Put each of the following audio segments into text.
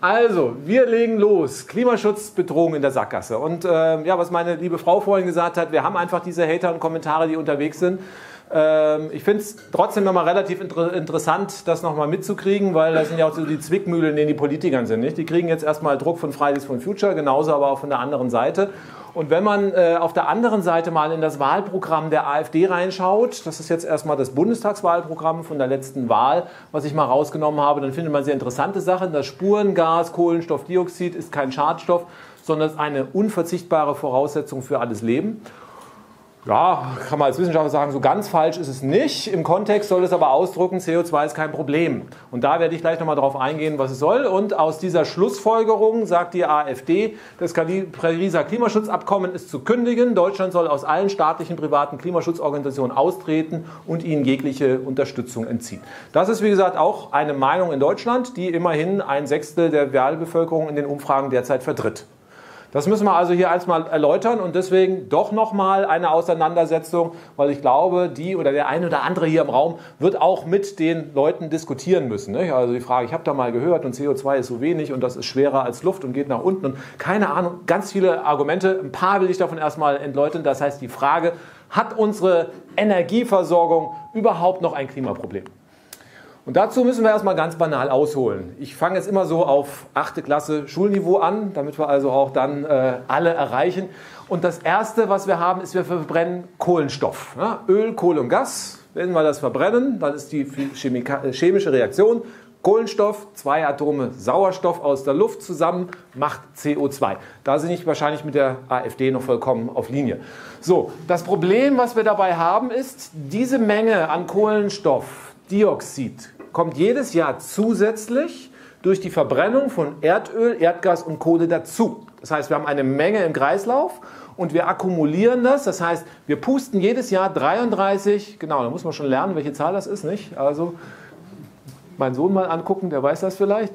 Also, wir legen los. Klimaschutzbedrohung in der Sackgasse. Und äh, ja, was meine liebe Frau vorhin gesagt hat, wir haben einfach diese Hater und Kommentare, die unterwegs sind. Ähm, ich finde es trotzdem nochmal relativ inter interessant, das nochmal mitzukriegen, weil das sind ja auch so die Zwickmühlen, in denen die Politikern sind. Nicht? Die kriegen jetzt erstmal Druck von Fridays for Future, genauso aber auch von der anderen Seite. Und wenn man äh, auf der anderen Seite mal in das Wahlprogramm der AfD reinschaut, das ist jetzt erstmal das Bundestagswahlprogramm von der letzten Wahl, was ich mal rausgenommen habe, dann findet man sehr interessante Sachen. Das Spurengas, Kohlenstoffdioxid ist kein Schadstoff, sondern eine unverzichtbare Voraussetzung für alles Leben ja, kann man als Wissenschaftler sagen, so ganz falsch ist es nicht. Im Kontext soll es aber ausdrücken, CO2 ist kein Problem. Und da werde ich gleich nochmal darauf eingehen, was es soll. Und aus dieser Schlussfolgerung sagt die AfD, das Pariser Klimaschutzabkommen ist zu kündigen. Deutschland soll aus allen staatlichen privaten Klimaschutzorganisationen austreten und ihnen jegliche Unterstützung entziehen. Das ist, wie gesagt, auch eine Meinung in Deutschland, die immerhin ein Sechstel der Wahlbevölkerung in den Umfragen derzeit vertritt. Das müssen wir also hier erstmal erläutern und deswegen doch nochmal eine Auseinandersetzung, weil ich glaube, die oder der eine oder andere hier im Raum wird auch mit den Leuten diskutieren müssen. Nicht? Also die Frage, ich habe da mal gehört und CO2 ist so wenig und das ist schwerer als Luft und geht nach unten und keine Ahnung, ganz viele Argumente. Ein paar will ich davon erstmal entläutern. Das heißt, die Frage, hat unsere Energieversorgung überhaupt noch ein Klimaproblem? Und dazu müssen wir erstmal ganz banal ausholen. Ich fange jetzt immer so auf 8. Klasse Schulniveau an, damit wir also auch dann äh, alle erreichen. Und das Erste, was wir haben, ist, wir verbrennen Kohlenstoff. Ja? Öl, Kohle und Gas. Wenn wir das verbrennen, dann ist die Chemika äh, chemische Reaktion Kohlenstoff, zwei Atome Sauerstoff aus der Luft zusammen macht CO2. Da sind ich wahrscheinlich mit der AfD noch vollkommen auf Linie. So, das Problem, was wir dabei haben, ist, diese Menge an Kohlenstoff, Dioxid kommt jedes Jahr zusätzlich durch die Verbrennung von Erdöl, Erdgas und Kohle dazu. Das heißt, wir haben eine Menge im Kreislauf und wir akkumulieren das. Das heißt, wir pusten jedes Jahr 33, genau, da muss man schon lernen, welche Zahl das ist, nicht? Also, meinen Sohn mal angucken, der weiß das vielleicht.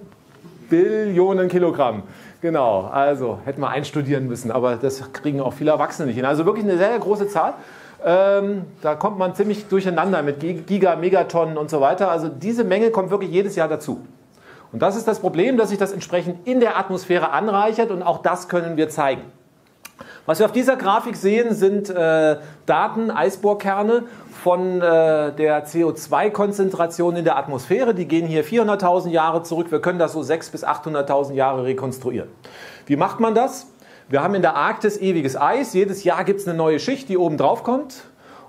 Billionen Kilogramm. Genau, also hätten wir einstudieren müssen, aber das kriegen auch viele Erwachsene nicht hin. Also wirklich eine sehr große Zahl. Ähm, da kommt man ziemlich durcheinander mit Giga, Megatonnen und so weiter. Also diese Menge kommt wirklich jedes Jahr dazu. Und das ist das Problem, dass sich das entsprechend in der Atmosphäre anreichert und auch das können wir zeigen. Was wir auf dieser Grafik sehen, sind äh, Daten, Eisbohrkerne von äh, der CO2-Konzentration in der Atmosphäre. Die gehen hier 400.000 Jahre zurück. Wir können das so 600.000 bis 800.000 Jahre rekonstruieren. Wie macht man das? Wir haben in der Arktis ewiges Eis. Jedes Jahr gibt es eine neue Schicht, die oben drauf kommt.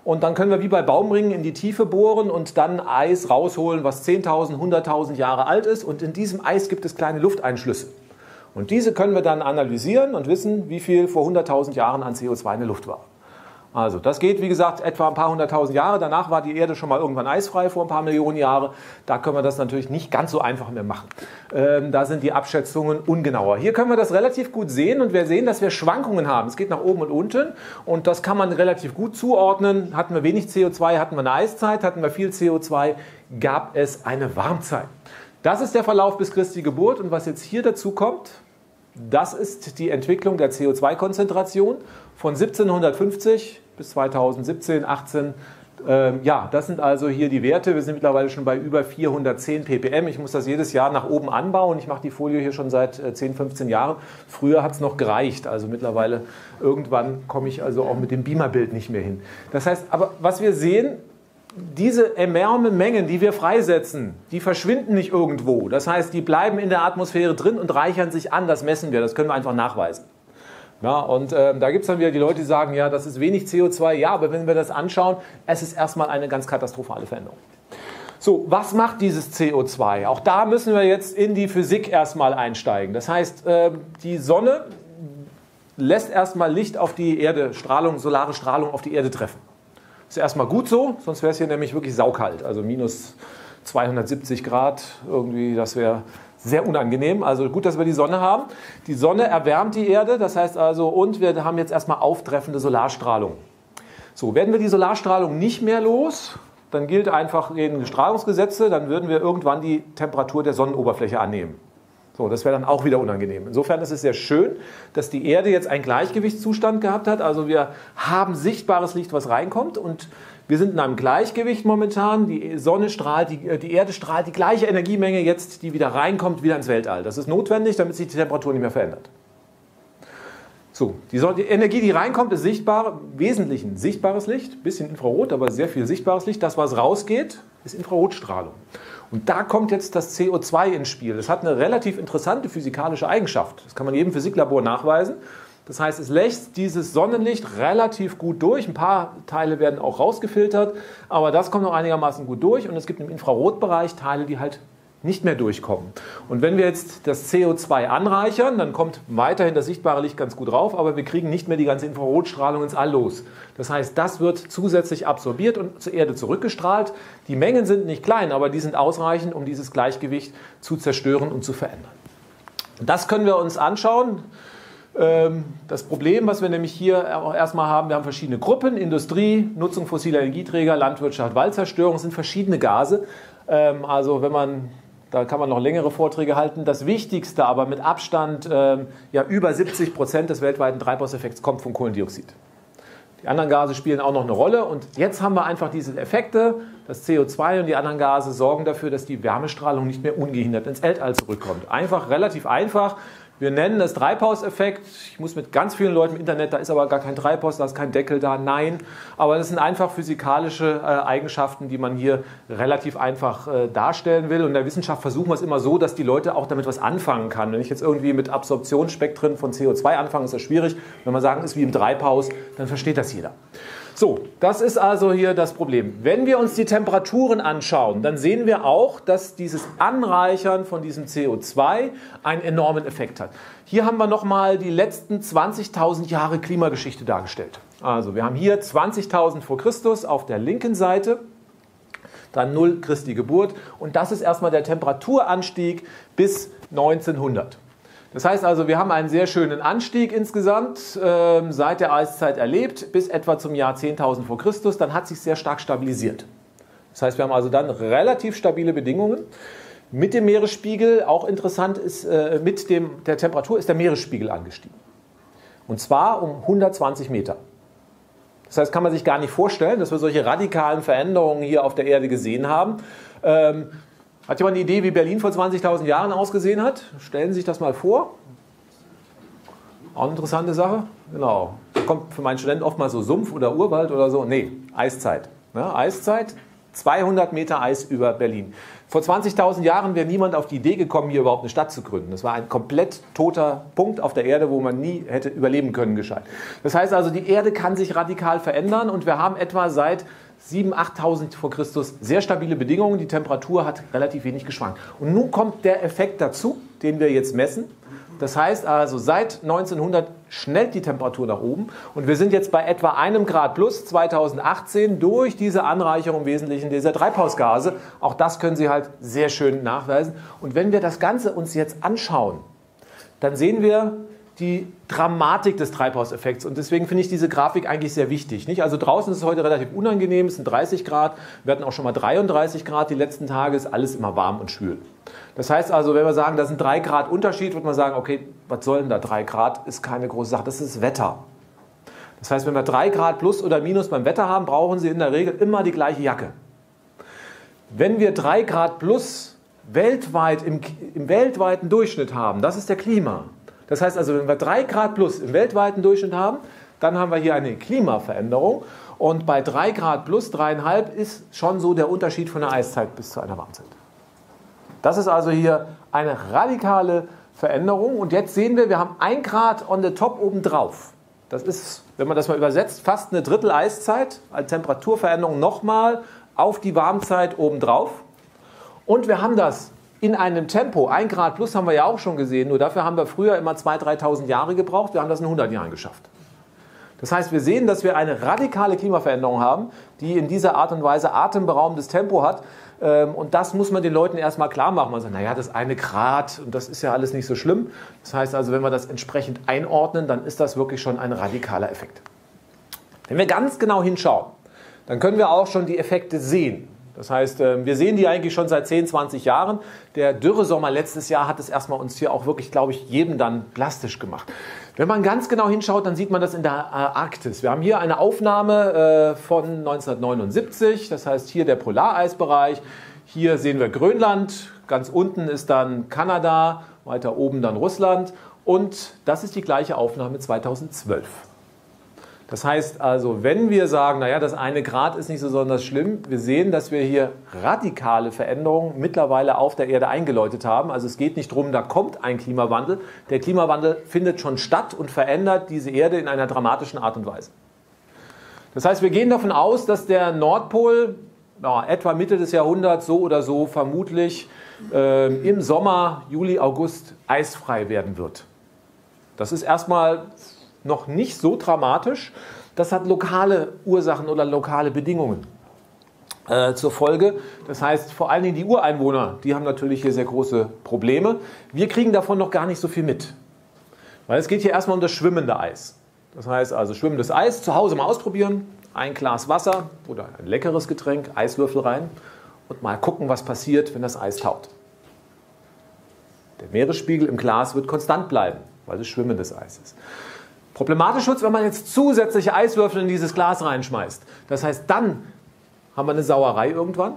Und dann können wir wie bei Baumringen in die Tiefe bohren und dann Eis rausholen, was 10.000, 100.000 Jahre alt ist. Und in diesem Eis gibt es kleine Lufteinschlüsse. Und diese können wir dann analysieren und wissen, wie viel vor 100.000 Jahren an CO2 in der Luft war. Also das geht, wie gesagt, etwa ein paar hunderttausend Jahre. Danach war die Erde schon mal irgendwann eisfrei vor ein paar Millionen Jahren. Da können wir das natürlich nicht ganz so einfach mehr machen. Ähm, da sind die Abschätzungen ungenauer. Hier können wir das relativ gut sehen und wir sehen, dass wir Schwankungen haben. Es geht nach oben und unten und das kann man relativ gut zuordnen. Hatten wir wenig CO2, hatten wir eine Eiszeit, hatten wir viel CO2, gab es eine Warmzeit. Das ist der Verlauf bis Christi Geburt und was jetzt hier dazu kommt, das ist die Entwicklung der CO2-Konzentration von 1750 bis 2017, 18. Ähm, ja, das sind also hier die Werte. Wir sind mittlerweile schon bei über 410 ppm. Ich muss das jedes Jahr nach oben anbauen. Ich mache die Folie hier schon seit 10, äh, 15 Jahren. Früher hat es noch gereicht. Also mittlerweile irgendwann komme ich also auch mit dem Beamerbild nicht mehr hin. Das heißt, aber was wir sehen, diese enormen Mengen, die wir freisetzen, die verschwinden nicht irgendwo. Das heißt, die bleiben in der Atmosphäre drin und reichern sich an. Das messen wir. Das können wir einfach nachweisen. Ja, und äh, da gibt es dann wieder die Leute, die sagen, ja, das ist wenig CO2. Ja, aber wenn wir das anschauen, es ist erstmal eine ganz katastrophale Veränderung. So, was macht dieses CO2? Auch da müssen wir jetzt in die Physik erstmal einsteigen. Das heißt, äh, die Sonne lässt erstmal Licht auf die Erde, Strahlung, solare Strahlung auf die Erde treffen. Ist erstmal gut so, sonst wäre es hier nämlich wirklich saukalt, also minus 270 Grad, irgendwie, das wäre sehr unangenehm. Also gut, dass wir die Sonne haben. Die Sonne erwärmt die Erde, das heißt also, und wir haben jetzt erstmal auftreffende Solarstrahlung. So, werden wir die Solarstrahlung nicht mehr los, dann gilt einfach den Strahlungsgesetze, dann würden wir irgendwann die Temperatur der Sonnenoberfläche annehmen. So, das wäre dann auch wieder unangenehm. Insofern ist es sehr schön, dass die Erde jetzt einen Gleichgewichtszustand gehabt hat. Also wir haben sichtbares Licht, was reinkommt und wir sind in einem Gleichgewicht momentan. Die Sonne strahlt, die, äh, die Erde strahlt die gleiche Energiemenge jetzt, die wieder reinkommt, wieder ins Weltall. Das ist notwendig, damit sich die Temperatur nicht mehr verändert. So, die, die, Energie, die reinkommt, ist sichtbar, im Wesentlichen sichtbares Licht, bisschen Infrarot, aber sehr viel sichtbares Licht. Das, was rausgeht, ist Infrarotstrahlung. Und da kommt jetzt das CO2 ins Spiel. Das hat eine relativ interessante physikalische Eigenschaft. Das kann man jedem Physiklabor nachweisen. Das heißt, es lässt dieses Sonnenlicht relativ gut durch. Ein paar Teile werden auch rausgefiltert, aber das kommt noch einigermaßen gut durch. Und es gibt im Infrarotbereich Teile, die halt nicht mehr durchkommen. Und wenn wir jetzt das CO2 anreichern, dann kommt weiterhin das sichtbare Licht ganz gut rauf, aber wir kriegen nicht mehr die ganze Infrarotstrahlung ins All los. Das heißt, das wird zusätzlich absorbiert und zur Erde zurückgestrahlt. Die Mengen sind nicht klein, aber die sind ausreichend, um dieses Gleichgewicht zu zerstören und zu verändern. Das können wir uns anschauen. Ähm, das Problem, was wir nämlich hier auch erstmal haben, wir haben verschiedene Gruppen, Industrie, Nutzung fossiler Energieträger, Landwirtschaft, Waldzerstörung, sind verschiedene Gase. Ähm, also wenn man da kann man noch längere Vorträge halten. Das Wichtigste aber mit Abstand, äh, ja über 70 Prozent des weltweiten Treibhauseffekts kommt von Kohlendioxid. Die anderen Gase spielen auch noch eine Rolle und jetzt haben wir einfach diese Effekte. Das CO2 und die anderen Gase sorgen dafür, dass die Wärmestrahlung nicht mehr ungehindert ins Weltall zurückkommt. Einfach, relativ einfach. Wir nennen das Treibhauseffekt. Ich muss mit ganz vielen Leuten im Internet, da ist aber gar kein Treibhaus, da ist kein Deckel da. Nein, aber das sind einfach physikalische äh, Eigenschaften, die man hier relativ einfach äh, darstellen will. Und in der Wissenschaft versuchen wir es immer so, dass die Leute auch damit was anfangen kann. Wenn ich jetzt irgendwie mit Absorptionsspektren von CO2 anfange, ist das schwierig. Wenn man sagen, ist wie im Treibhaus, dann versteht das jeder. So, das ist also hier das Problem. Wenn wir uns die Temperaturen anschauen, dann sehen wir auch, dass dieses Anreichern von diesem CO2 einen enormen Effekt hat. Hier haben wir nochmal die letzten 20.000 Jahre Klimageschichte dargestellt. Also wir haben hier 20.000 vor Christus auf der linken Seite, dann 0 Christi Geburt und das ist erstmal der Temperaturanstieg bis 1900. Das heißt also, wir haben einen sehr schönen Anstieg insgesamt äh, seit der Eiszeit erlebt, bis etwa zum Jahr 10.000 vor Christus. Dann hat sich sehr stark stabilisiert. Das heißt, wir haben also dann relativ stabile Bedingungen. Mit dem Meeresspiegel, auch interessant ist, äh, mit dem, der Temperatur ist der Meeresspiegel angestiegen. Und zwar um 120 Meter. Das heißt, kann man sich gar nicht vorstellen, dass wir solche radikalen Veränderungen hier auf der Erde gesehen haben. Ähm, hat jemand eine Idee, wie Berlin vor 20.000 Jahren ausgesehen hat? Stellen Sie sich das mal vor. Auch eine interessante Sache. Genau. Da kommt für meinen Studenten oft mal so Sumpf oder Urwald oder so. Nee, Eiszeit. Ja, Eiszeit, 200 Meter Eis über Berlin. Vor 20.000 Jahren wäre niemand auf die Idee gekommen, hier überhaupt eine Stadt zu gründen. Das war ein komplett toter Punkt auf der Erde, wo man nie hätte überleben können, gescheit. Das heißt also, die Erde kann sich radikal verändern und wir haben etwa seit 7.000, 8.000 vor Christus sehr stabile Bedingungen. Die Temperatur hat relativ wenig geschwankt. Und nun kommt der Effekt dazu, den wir jetzt messen. Das heißt also, seit 1900 schnellt die Temperatur nach oben und wir sind jetzt bei etwa einem Grad plus 2018 durch diese Anreicherung im Wesentlichen dieser Treibhausgase. Auch das können Sie halt sehr schön nachweisen. Und wenn wir das Ganze uns jetzt anschauen, dann sehen wir, die Dramatik des Treibhauseffekts. Und deswegen finde ich diese Grafik eigentlich sehr wichtig. Nicht? Also draußen ist es heute relativ unangenehm, es sind 30 Grad, wir hatten auch schon mal 33 Grad die letzten Tage, ist alles immer warm und schwül. Das heißt also, wenn wir sagen, da sind 3 Grad Unterschied, wird man sagen, okay, was soll denn da 3 Grad, ist keine große Sache, das ist Wetter. Das heißt, wenn wir 3 Grad plus oder minus beim Wetter haben, brauchen Sie in der Regel immer die gleiche Jacke. Wenn wir 3 Grad plus weltweit im, im weltweiten Durchschnitt haben, das ist der Klima, das heißt also, wenn wir 3 Grad plus im weltweiten Durchschnitt haben, dann haben wir hier eine Klimaveränderung. Und bei 3 Grad plus 3,5 ist schon so der Unterschied von der Eiszeit bis zu einer Warmzeit. Das ist also hier eine radikale Veränderung. Und jetzt sehen wir, wir haben 1 Grad on the top obendrauf. Das ist, wenn man das mal übersetzt, fast eine Drittel Eiszeit als Temperaturveränderung nochmal auf die Warmzeit obendrauf. Und wir haben das in einem Tempo, ein Grad plus haben wir ja auch schon gesehen, nur dafür haben wir früher immer 2.000, 3.000 Jahre gebraucht, wir haben das in 100 Jahren geschafft. Das heißt, wir sehen, dass wir eine radikale Klimaveränderung haben, die in dieser Art und Weise atemberaubendes Tempo hat. Ähm, und das muss man den Leuten erstmal klar machen. Man sagt, naja, das eine Grad und das ist ja alles nicht so schlimm. Das heißt also, wenn wir das entsprechend einordnen, dann ist das wirklich schon ein radikaler Effekt. Wenn wir ganz genau hinschauen, dann können wir auch schon die Effekte sehen. Das heißt, äh, wir sehen die eigentlich schon seit 10, 20 Jahren. Der Dürresommer letztes Jahr hat es erstmal uns hier auch wirklich, glaube ich, jedem dann plastisch gemacht. Wenn man ganz genau hinschaut, dann sieht man das in der äh, Arktis. Wir haben hier eine Aufnahme äh, von 1979, das heißt hier der Polareisbereich. Hier sehen wir Grönland, ganz unten ist dann Kanada, weiter oben dann Russland und das ist die gleiche Aufnahme 2012. Das heißt also, wenn wir sagen, naja, das eine Grad ist nicht so besonders schlimm, wir sehen, dass wir hier radikale Veränderungen mittlerweile auf der Erde eingeläutet haben. Also es geht nicht darum, da kommt ein Klimawandel. Der Klimawandel findet schon statt und verändert diese Erde in einer dramatischen Art und Weise. Das heißt, wir gehen davon aus, dass der Nordpol ja, etwa Mitte des Jahrhunderts so oder so vermutlich äh, im Sommer, Juli, August eisfrei werden wird. Das ist erstmal noch nicht so dramatisch. Das hat lokale Ursachen oder lokale Bedingungen äh, zur Folge. Das heißt, vor allen Dingen die Ureinwohner, die haben natürlich hier sehr große Probleme. Wir kriegen davon noch gar nicht so viel mit. Weil es geht hier erstmal um das schwimmende Eis. Das heißt also schwimmendes Eis zu Hause mal ausprobieren, ein Glas Wasser oder ein leckeres Getränk, Eiswürfel rein und mal gucken, was passiert, wenn das Eis taut. Der Meeresspiegel im Glas wird konstant bleiben, weil es schwimmendes Eis ist. Problematisch wird es, wenn man jetzt zusätzliche Eiswürfel in dieses Glas reinschmeißt. Das heißt, dann haben wir eine Sauerei irgendwann.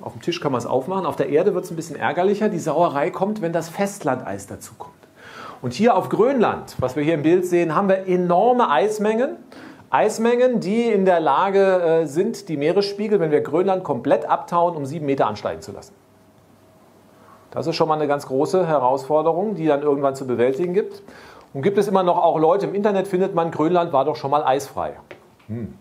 Auf dem Tisch kann man es aufmachen. Auf der Erde wird es ein bisschen ärgerlicher. Die Sauerei kommt, wenn das Festlandeis dazukommt. Und hier auf Grönland, was wir hier im Bild sehen, haben wir enorme Eismengen. Eismengen, die in der Lage äh, sind, die Meeresspiegel, wenn wir Grönland komplett abtauen, um sieben Meter ansteigen zu lassen. Das ist schon mal eine ganz große Herausforderung, die dann irgendwann zu bewältigen gibt. Und gibt es immer noch auch Leute, im Internet findet man, Grönland war doch schon mal eisfrei. Hm.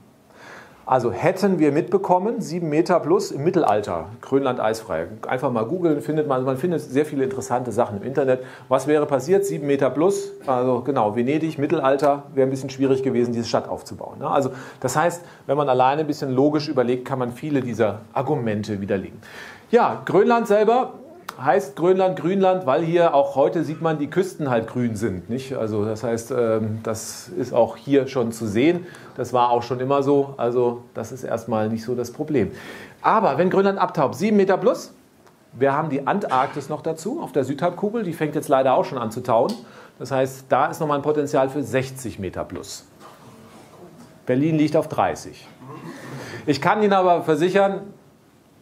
Also hätten wir mitbekommen, sieben Meter plus im Mittelalter, Grönland eisfrei. Einfach mal googeln, findet man, man findet sehr viele interessante Sachen im Internet. Was wäre passiert? Sieben Meter plus, also genau, Venedig, Mittelalter, wäre ein bisschen schwierig gewesen, diese Stadt aufzubauen. Ne? Also das heißt, wenn man alleine ein bisschen logisch überlegt, kann man viele dieser Argumente widerlegen. Ja, Grönland selber heißt Grönland Grünland, weil hier auch heute sieht man, die Küsten halt grün sind. Nicht? Also das heißt, ähm, das ist auch hier schon zu sehen. Das war auch schon immer so. Also das ist erstmal nicht so das Problem. Aber wenn Grönland abtaucht, 7 Meter plus, wir haben die Antarktis noch dazu auf der Südhalbkugel. Die fängt jetzt leider auch schon an zu tauen. Das heißt, da ist nochmal ein Potenzial für 60 Meter plus. Berlin liegt auf 30. Ich kann Ihnen aber versichern,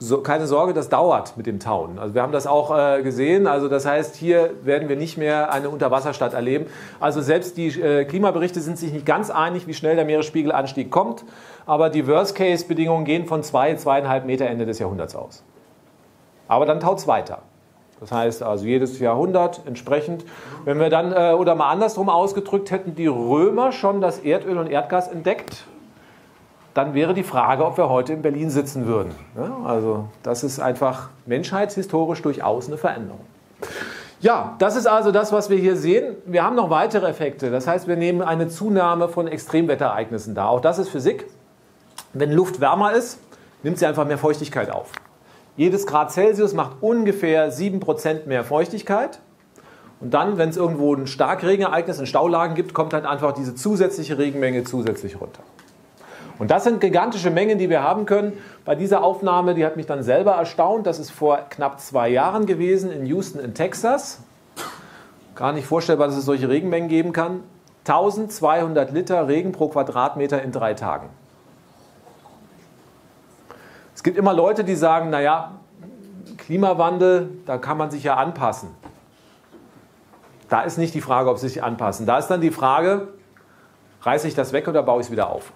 so, keine Sorge, das dauert mit dem Tauen. Also wir haben das auch äh, gesehen. Also das heißt, hier werden wir nicht mehr eine Unterwasserstadt erleben. Also selbst die äh, Klimaberichte sind sich nicht ganz einig, wie schnell der Meeresspiegelanstieg kommt. Aber die Worst-Case-Bedingungen gehen von zwei, zweieinhalb Meter Ende des Jahrhunderts aus. Aber dann taut es weiter. Das heißt also jedes Jahrhundert entsprechend. Wenn wir dann, äh, oder mal andersrum ausgedrückt, hätten die Römer schon das Erdöl und Erdgas entdeckt, dann wäre die Frage, ob wir heute in Berlin sitzen würden. Also das ist einfach menschheitshistorisch durchaus eine Veränderung. Ja, das ist also das, was wir hier sehen. Wir haben noch weitere Effekte. Das heißt, wir nehmen eine Zunahme von Extremwetterereignissen da. Auch das ist Physik. Wenn Luft wärmer ist, nimmt sie einfach mehr Feuchtigkeit auf. Jedes Grad Celsius macht ungefähr 7% mehr Feuchtigkeit. Und dann, wenn es irgendwo ein Starkregenereignis in Staulagen gibt, kommt halt einfach diese zusätzliche Regenmenge zusätzlich runter. Und das sind gigantische Mengen, die wir haben können. Bei dieser Aufnahme, die hat mich dann selber erstaunt, das ist vor knapp zwei Jahren gewesen in Houston in Texas. Gar nicht vorstellbar, dass es solche Regenmengen geben kann. 1200 Liter Regen pro Quadratmeter in drei Tagen. Es gibt immer Leute, die sagen, naja, Klimawandel, da kann man sich ja anpassen. Da ist nicht die Frage, ob sie sich anpassen. Da ist dann die Frage, reiße ich das weg oder baue ich es wieder auf?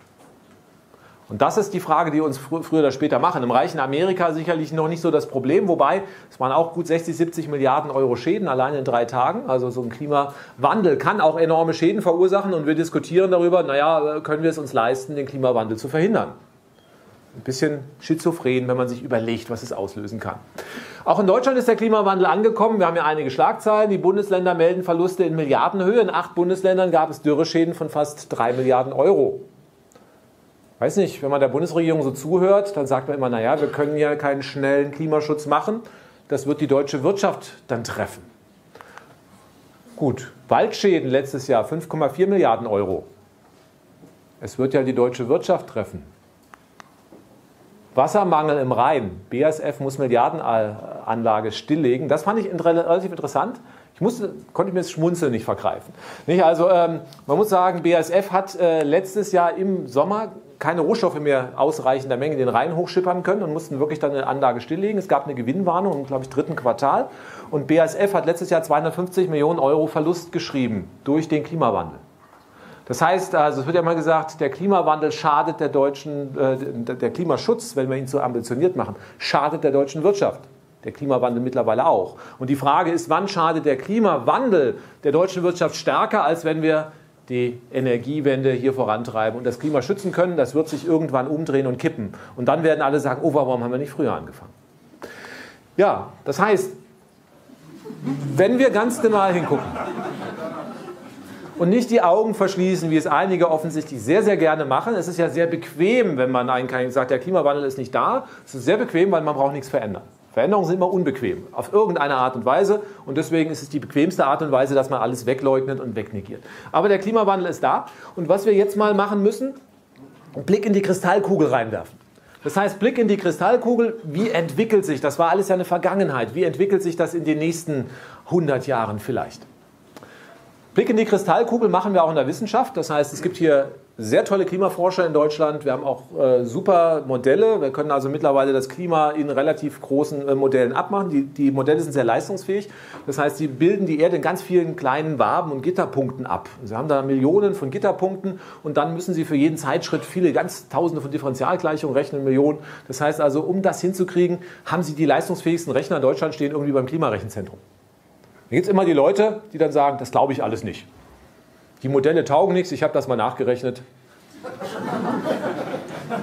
Und das ist die Frage, die uns früher oder später machen. Im reichen Amerika sicherlich noch nicht so das Problem, wobei es waren auch gut 60, 70 Milliarden Euro Schäden allein in drei Tagen. Also so ein Klimawandel kann auch enorme Schäden verursachen und wir diskutieren darüber, naja, können wir es uns leisten, den Klimawandel zu verhindern. Ein bisschen schizophren, wenn man sich überlegt, was es auslösen kann. Auch in Deutschland ist der Klimawandel angekommen. Wir haben ja einige Schlagzeilen. Die Bundesländer melden Verluste in Milliardenhöhe. In acht Bundesländern gab es Dürreschäden von fast drei Milliarden Euro weiß nicht, wenn man der Bundesregierung so zuhört, dann sagt man immer, naja, wir können ja keinen schnellen Klimaschutz machen. Das wird die deutsche Wirtschaft dann treffen. Gut, Waldschäden letztes Jahr 5,4 Milliarden Euro. Es wird ja die deutsche Wirtschaft treffen. Wassermangel im Rhein. BASF muss Milliardenanlage stilllegen. Das fand ich relativ interessant. Ich musste, konnte mir das Schmunzeln nicht vergreifen. Nicht? Also ähm, man muss sagen, BASF hat äh, letztes Jahr im Sommer keine Rohstoffe mehr ausreichender Menge den Rhein hochschippern können und mussten wirklich dann eine Anlage stilllegen. Es gab eine Gewinnwarnung im, glaube ich, dritten Quartal. Und BASF hat letztes Jahr 250 Millionen Euro Verlust geschrieben durch den Klimawandel. Das heißt, also es wird ja immer gesagt, der Klimawandel schadet der deutschen, äh, der Klimaschutz, wenn wir ihn zu ambitioniert machen, schadet der deutschen Wirtschaft. Der Klimawandel mittlerweile auch. Und die Frage ist, wann schadet der Klimawandel der deutschen Wirtschaft stärker, als wenn wir die Energiewende hier vorantreiben und das Klima schützen können. Das wird sich irgendwann umdrehen und kippen. Und dann werden alle sagen, oh, warum haben wir nicht früher angefangen? Ja, das heißt, wenn wir ganz genau hingucken und nicht die Augen verschließen, wie es einige offensichtlich sehr, sehr gerne machen. Es ist ja sehr bequem, wenn man einen sagt, der Klimawandel ist nicht da. Es ist sehr bequem, weil man braucht nichts verändern. Veränderungen sind immer unbequem, auf irgendeine Art und Weise. Und deswegen ist es die bequemste Art und Weise, dass man alles wegleugnet und wegnegiert. Aber der Klimawandel ist da. Und was wir jetzt mal machen müssen, einen Blick in die Kristallkugel reinwerfen. Das heißt, Blick in die Kristallkugel, wie entwickelt sich, das war alles ja eine Vergangenheit, wie entwickelt sich das in den nächsten 100 Jahren vielleicht? Blick in die Kristallkugel machen wir auch in der Wissenschaft. Das heißt, es gibt hier sehr tolle Klimaforscher in Deutschland. Wir haben auch äh, super Modelle. Wir können also mittlerweile das Klima in relativ großen äh, Modellen abmachen. Die, die, Modelle sind sehr leistungsfähig. Das heißt, sie bilden die Erde in ganz vielen kleinen Waben und Gitterpunkten ab. Sie haben da Millionen von Gitterpunkten und dann müssen sie für jeden Zeitschritt viele, ganz tausende von Differentialgleichungen rechnen, Millionen. Das heißt also, um das hinzukriegen, haben sie die leistungsfähigsten Rechner in Deutschland stehen irgendwie beim Klimarechenzentrum. Da gibt es immer die Leute, die dann sagen, das glaube ich alles nicht. Die Modelle taugen nichts, ich habe das mal nachgerechnet.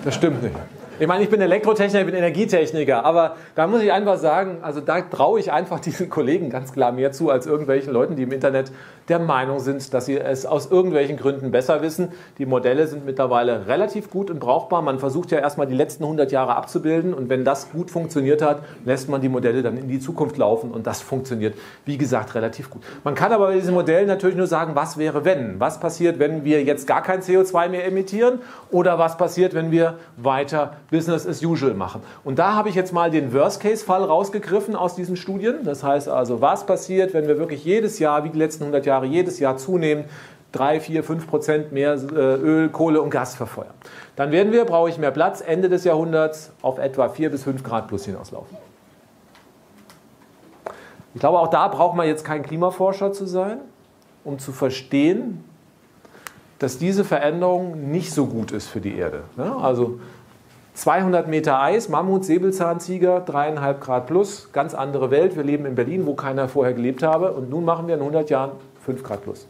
Das stimmt nicht. Ich meine, ich bin Elektrotechniker, ich bin Energietechniker, aber da muss ich einfach sagen, also da traue ich einfach diesen Kollegen ganz klar mehr zu als irgendwelchen Leuten, die im Internet der Meinung sind, dass sie es aus irgendwelchen Gründen besser wissen. Die Modelle sind mittlerweile relativ gut und brauchbar. Man versucht ja erstmal die letzten 100 Jahre abzubilden und wenn das gut funktioniert hat, lässt man die Modelle dann in die Zukunft laufen und das funktioniert, wie gesagt, relativ gut. Man kann aber bei diesen Modellen natürlich nur sagen, was wäre wenn? Was passiert, wenn wir jetzt gar kein CO2 mehr emittieren oder was passiert, wenn wir weiter Business as usual machen. Und da habe ich jetzt mal den Worst-Case-Fall rausgegriffen aus diesen Studien. Das heißt also, was passiert, wenn wir wirklich jedes Jahr, wie die letzten 100 Jahre, jedes Jahr zunehmend 3, 4, 5 Prozent mehr äh, Öl, Kohle und Gas verfeuern. Dann werden wir, brauche ich mehr Platz, Ende des Jahrhunderts auf etwa 4 bis 5 Grad plus hinauslaufen. Ich glaube, auch da braucht man jetzt kein Klimaforscher zu sein, um zu verstehen, dass diese Veränderung nicht so gut ist für die Erde. Also 200 Meter Eis, Mammut, Säbelzahntiger, dreieinhalb Grad plus, ganz andere Welt. Wir leben in Berlin, wo keiner vorher gelebt habe. Und nun machen wir in 100 Jahren 5 Grad plus.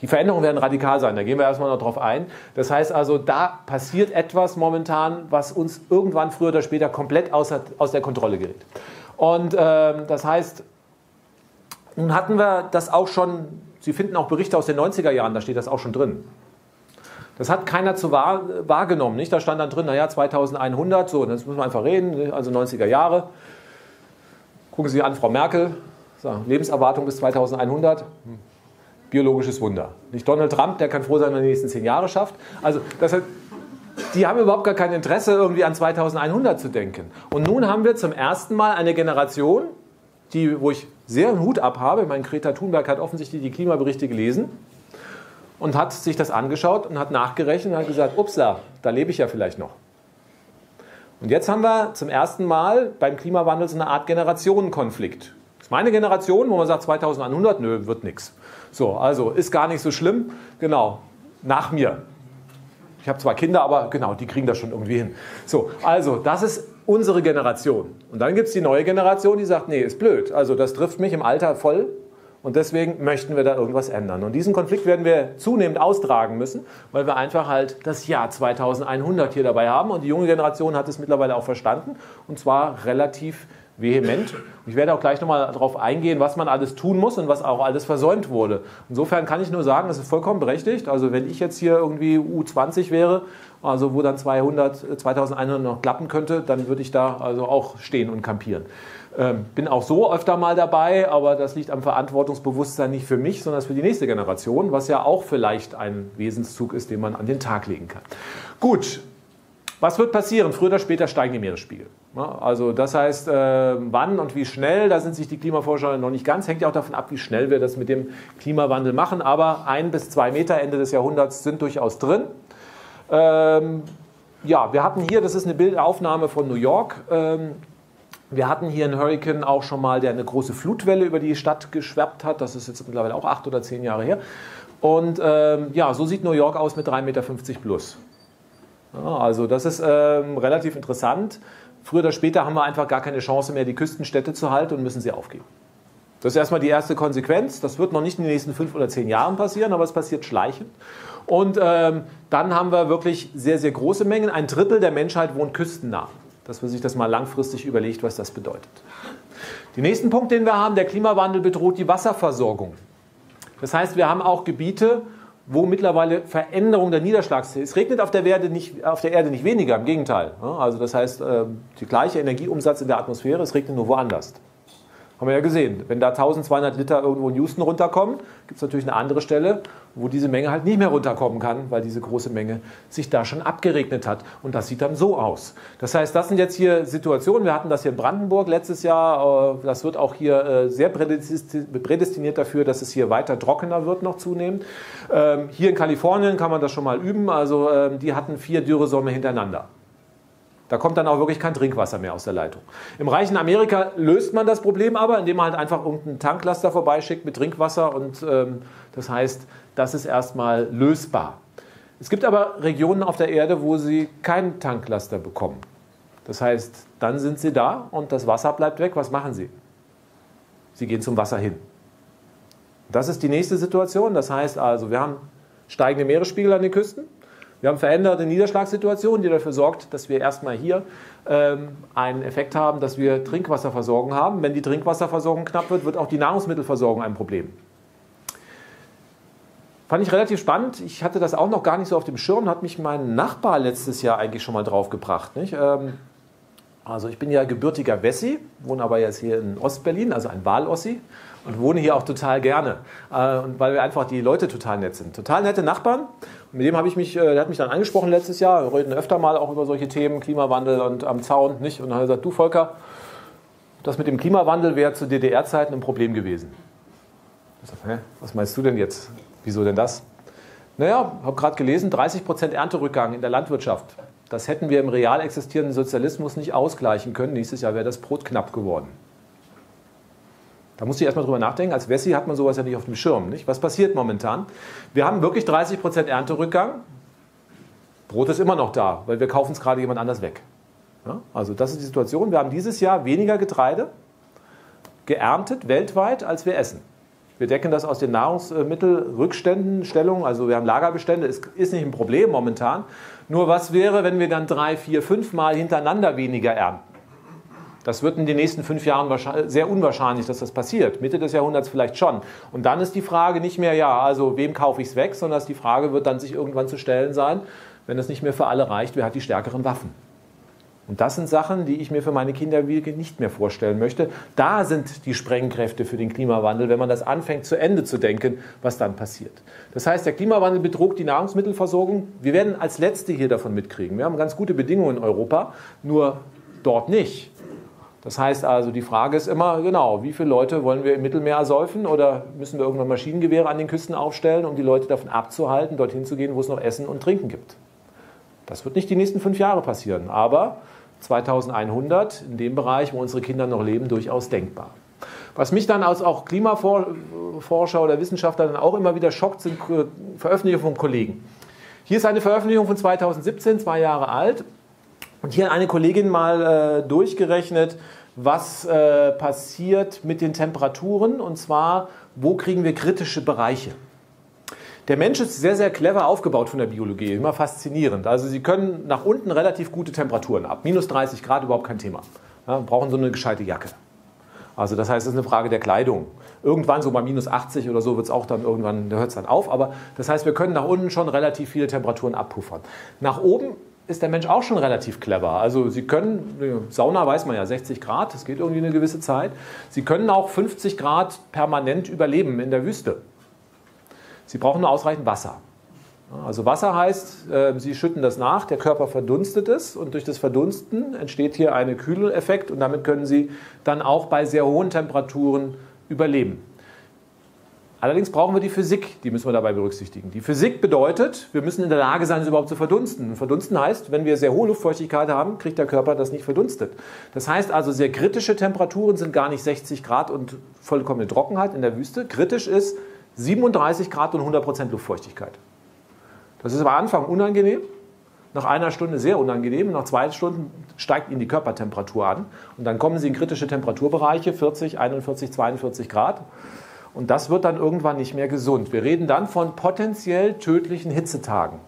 Die Veränderungen werden radikal sein, da gehen wir erstmal noch drauf ein. Das heißt also, da passiert etwas momentan, was uns irgendwann früher oder später komplett außer, aus der Kontrolle gerät. Und ähm, das heißt, nun hatten wir das auch schon, Sie finden auch Berichte aus den 90er Jahren, da steht das auch schon drin. Das hat keiner zu wahr, wahrgenommen. Nicht? Da stand dann drin, naja, 2100, so, das müssen wir einfach reden, also 90er Jahre. Gucken Sie an, Frau Merkel, so, Lebenserwartung bis 2100, biologisches Wunder. Nicht Donald Trump, der kann froh sein, wenn er die nächsten zehn Jahre schafft. Also, das hat, die haben überhaupt gar kein Interesse, irgendwie an 2100 zu denken. Und nun haben wir zum ersten Mal eine Generation, die, wo ich sehr einen Hut abhabe. Mein Greta Thunberg hat offensichtlich die Klimaberichte gelesen und hat sich das angeschaut und hat nachgerechnet und hat gesagt, upsla, da lebe ich ja vielleicht noch. Und jetzt haben wir zum ersten Mal beim Klimawandel so eine Art Generationenkonflikt. Meine Generation, wo man sagt 2100, nö, wird nichts. So, also ist gar nicht so schlimm. Genau, nach mir. Ich habe zwar Kinder, aber genau, die kriegen das schon irgendwie hin. So, also das ist unsere Generation. Und dann gibt es die neue Generation, die sagt, nee, ist blöd. Also das trifft mich im Alter voll. Und deswegen möchten wir da irgendwas ändern. Und diesen Konflikt werden wir zunehmend austragen müssen, weil wir einfach halt das Jahr 2100 hier dabei haben. Und die junge Generation hat es mittlerweile auch verstanden. Und zwar relativ vehement. Ich werde auch gleich nochmal darauf eingehen, was man alles tun muss und was auch alles versäumt wurde. Insofern kann ich nur sagen, das ist vollkommen berechtigt. Also wenn ich jetzt hier irgendwie U20 wäre, also wo dann 200, 2100 noch klappen könnte, dann würde ich da also auch stehen und kampieren. Ähm, bin auch so öfter mal dabei, aber das liegt am Verantwortungsbewusstsein nicht für mich, sondern für die nächste Generation, was ja auch vielleicht ein Wesenszug ist, den man an den Tag legen kann. Gut, Was wird passieren? Früher oder später steigen die Meeresspiegel. Also das heißt, äh, wann und wie schnell, da sind sich die Klimaforscher noch nicht ganz, hängt ja auch davon ab, wie schnell wir das mit dem Klimawandel machen. Aber ein bis zwei Meter Ende des Jahrhunderts sind durchaus drin. Ähm, ja, wir hatten hier, das ist eine Bildaufnahme von New York. Ähm, wir hatten hier einen Hurricane auch schon mal, der eine große Flutwelle über die Stadt geschwappt hat. Das ist jetzt mittlerweile auch acht oder zehn Jahre her. Und ähm, ja, so sieht New York aus mit 3,50 Meter plus. Ja, also das ist ähm, relativ interessant. Früher oder später haben wir einfach gar keine Chance mehr, die Küstenstädte zu halten und müssen sie aufgeben. Das ist erstmal die erste Konsequenz. Das wird noch nicht in den nächsten fünf oder zehn Jahren passieren, aber es passiert schleichend. Und ähm, dann haben wir wirklich sehr, sehr große Mengen. Ein Drittel der Menschheit wohnt küstennah. Dass man sich das mal langfristig überlegt, was das bedeutet. Den nächsten Punkt, den wir haben, der Klimawandel bedroht die Wasserversorgung. Das heißt, wir haben auch Gebiete, wo mittlerweile Veränderung der Niederschlags Es regnet auf der, Erde nicht, auf der Erde nicht weniger, im Gegenteil. Also das heißt, ähm, die gleiche Energieumsatz in der Atmosphäre, es regnet nur woanders. Haben wir ja gesehen. Wenn da 1200 Liter irgendwo in Houston runterkommen, gibt es natürlich eine andere Stelle, wo diese Menge halt nicht mehr runterkommen kann, weil diese große Menge sich da schon abgeregnet hat. Und das sieht dann so aus. Das heißt, das sind jetzt hier Situationen. Wir hatten das hier in Brandenburg letztes Jahr. Äh, das wird auch hier äh, sehr prädestiniert dafür, dass es hier weiter trockener wird noch zunehmend. Ähm, hier in Kalifornien kann man das schon mal üben. Also ähm, die hatten vier Dürresommer hintereinander. Da kommt dann auch wirklich kein Trinkwasser mehr aus der Leitung. Im reichen Amerika löst man das Problem aber, indem man halt einfach irgendeinen Tanklaster vorbeischickt mit Trinkwasser und ähm, das heißt, das ist erstmal lösbar. Es gibt aber Regionen auf der Erde, wo sie keinen Tanklaster bekommen. Das heißt, dann sind sie da und das Wasser bleibt weg. Was machen sie? Sie gehen zum Wasser hin. Das ist die nächste Situation. Das heißt also, wir haben steigende Meeresspiegel an den Küsten. Wir haben veränderte Niederschlagssituationen, die dafür sorgt, dass wir erstmal hier ähm, einen Effekt haben, dass wir Trinkwasserversorgung haben. Wenn die Trinkwasserversorgung knapp wird, wird auch die Nahrungsmittelversorgung ein Problem. Fand ich relativ spannend. Ich hatte das auch noch gar nicht so auf dem Schirm, hat mich mein Nachbar letztes Jahr eigentlich schon mal drauf gebracht. Ähm, also ich bin ja gebürtiger Wessi, wohne aber jetzt hier in Ostberlin, also ein Wahlossi und wohne hier auch total gerne, äh, weil wir einfach die Leute total nett sind. Total nette Nachbarn. Und mit dem habe ich mich, äh, der hat mich dann angesprochen letztes Jahr. Wir reden öfter mal auch über solche Themen, Klimawandel und am Zaun, nicht? Und dann hat er gesagt, du Volker, das mit dem Klimawandel wäre zu DDR-Zeiten ein Problem gewesen. Ich sage, hä, was meinst du denn jetzt? Wieso denn das? Naja, habe gerade gelesen, 30 Prozent Ernterückgang in der Landwirtschaft. Das hätten wir im real existierenden Sozialismus nicht ausgleichen können. Nächstes Jahr wäre das Brot knapp geworden. Da muss ich erstmal drüber nachdenken. Als Wessi hat man sowas ja nicht auf dem Schirm. Nicht? Was passiert momentan? Wir haben wirklich 30 Prozent Ernterückgang. Brot ist immer noch da, weil wir kaufen es gerade jemand anders weg. Ja? Also das ist die Situation. Wir haben dieses Jahr weniger Getreide geerntet weltweit, als wir essen. Wir decken das aus den Nahrungsmittelrückständen, Stellungen, also wir haben Lagerbestände, ist, ist nicht ein Problem momentan. Nur was wäre, wenn wir dann drei, vier, fünf Mal hintereinander weniger ernten? Das wird in den nächsten fünf Jahren sehr unwahrscheinlich, dass das passiert. Mitte des Jahrhunderts vielleicht schon. Und dann ist die Frage nicht mehr, ja, also wem kaufe ich es weg, sondern die Frage wird dann sich irgendwann zu stellen sein, wenn es nicht mehr für alle reicht, wer hat die stärkeren Waffen? Und das sind Sachen, die ich mir für meine Kinderwiege nicht mehr vorstellen möchte. Da sind die Sprengkräfte für den Klimawandel, wenn man das anfängt zu Ende zu denken, was dann passiert. Das heißt, der Klimawandel bedroht die Nahrungsmittelversorgung. Wir werden als Letzte hier davon mitkriegen. Wir haben ganz gute Bedingungen in Europa, nur dort nicht. Das heißt also, die Frage ist immer, genau, wie viele Leute wollen wir im Mittelmeer säufen oder müssen wir irgendwann Maschinengewehre an den Küsten aufstellen, um die Leute davon abzuhalten, dorthin zu gehen, wo es noch Essen und Trinken gibt. Das wird nicht die nächsten fünf Jahre passieren, aber 2100 in dem Bereich, wo unsere Kinder noch leben, durchaus denkbar. Was mich dann als auch Klimaforscher oder Wissenschaftler dann auch immer wieder schockt, sind Veröffentlichungen von Kollegen. Hier ist eine Veröffentlichung von 2017, zwei Jahre alt. Und hier hat eine Kollegin mal äh, durchgerechnet, was äh, passiert mit den Temperaturen und zwar, wo kriegen wir kritische Bereiche. Der Mensch ist sehr, sehr clever aufgebaut von der Biologie, immer faszinierend. Also sie können nach unten relativ gute Temperaturen ab. Minus 30 Grad überhaupt kein Thema. Ja, brauchen so eine gescheite Jacke. Also das heißt, es ist eine Frage der Kleidung. Irgendwann, so bei minus 80 oder so, wird es auch dann irgendwann, da hört es dann auf. Aber das heißt, wir können nach unten schon relativ viele Temperaturen abpuffern. Nach oben ist der Mensch auch schon relativ clever. Also Sie können, Sauna weiß man ja, 60 Grad, das geht irgendwie eine gewisse Zeit. Sie können auch 50 Grad permanent überleben in der Wüste. Sie brauchen nur ausreichend Wasser. Also Wasser heißt, äh, Sie schütten das nach, der Körper verdunstet es und durch das Verdunsten entsteht hier ein Kühleffekt und damit können Sie dann auch bei sehr hohen Temperaturen überleben. Allerdings brauchen wir die Physik, die müssen wir dabei berücksichtigen. Die Physik bedeutet, wir müssen in der Lage sein, es überhaupt zu verdunsten. Und verdunsten heißt, wenn wir sehr hohe Luftfeuchtigkeit haben, kriegt der Körper das nicht verdunstet. Das heißt also, sehr kritische Temperaturen sind gar nicht 60 Grad und vollkommene Trockenheit in der Wüste. Kritisch ist 37 Grad und 100 Prozent Luftfeuchtigkeit. Das ist am Anfang unangenehm, nach einer Stunde sehr unangenehm, nach zwei Stunden steigt Ihnen die Körpertemperatur an und dann kommen Sie in kritische Temperaturbereiche, 40, 41, 42 Grad. Und das wird dann irgendwann nicht mehr gesund. Wir reden dann von potenziell tödlichen Hitzetagen,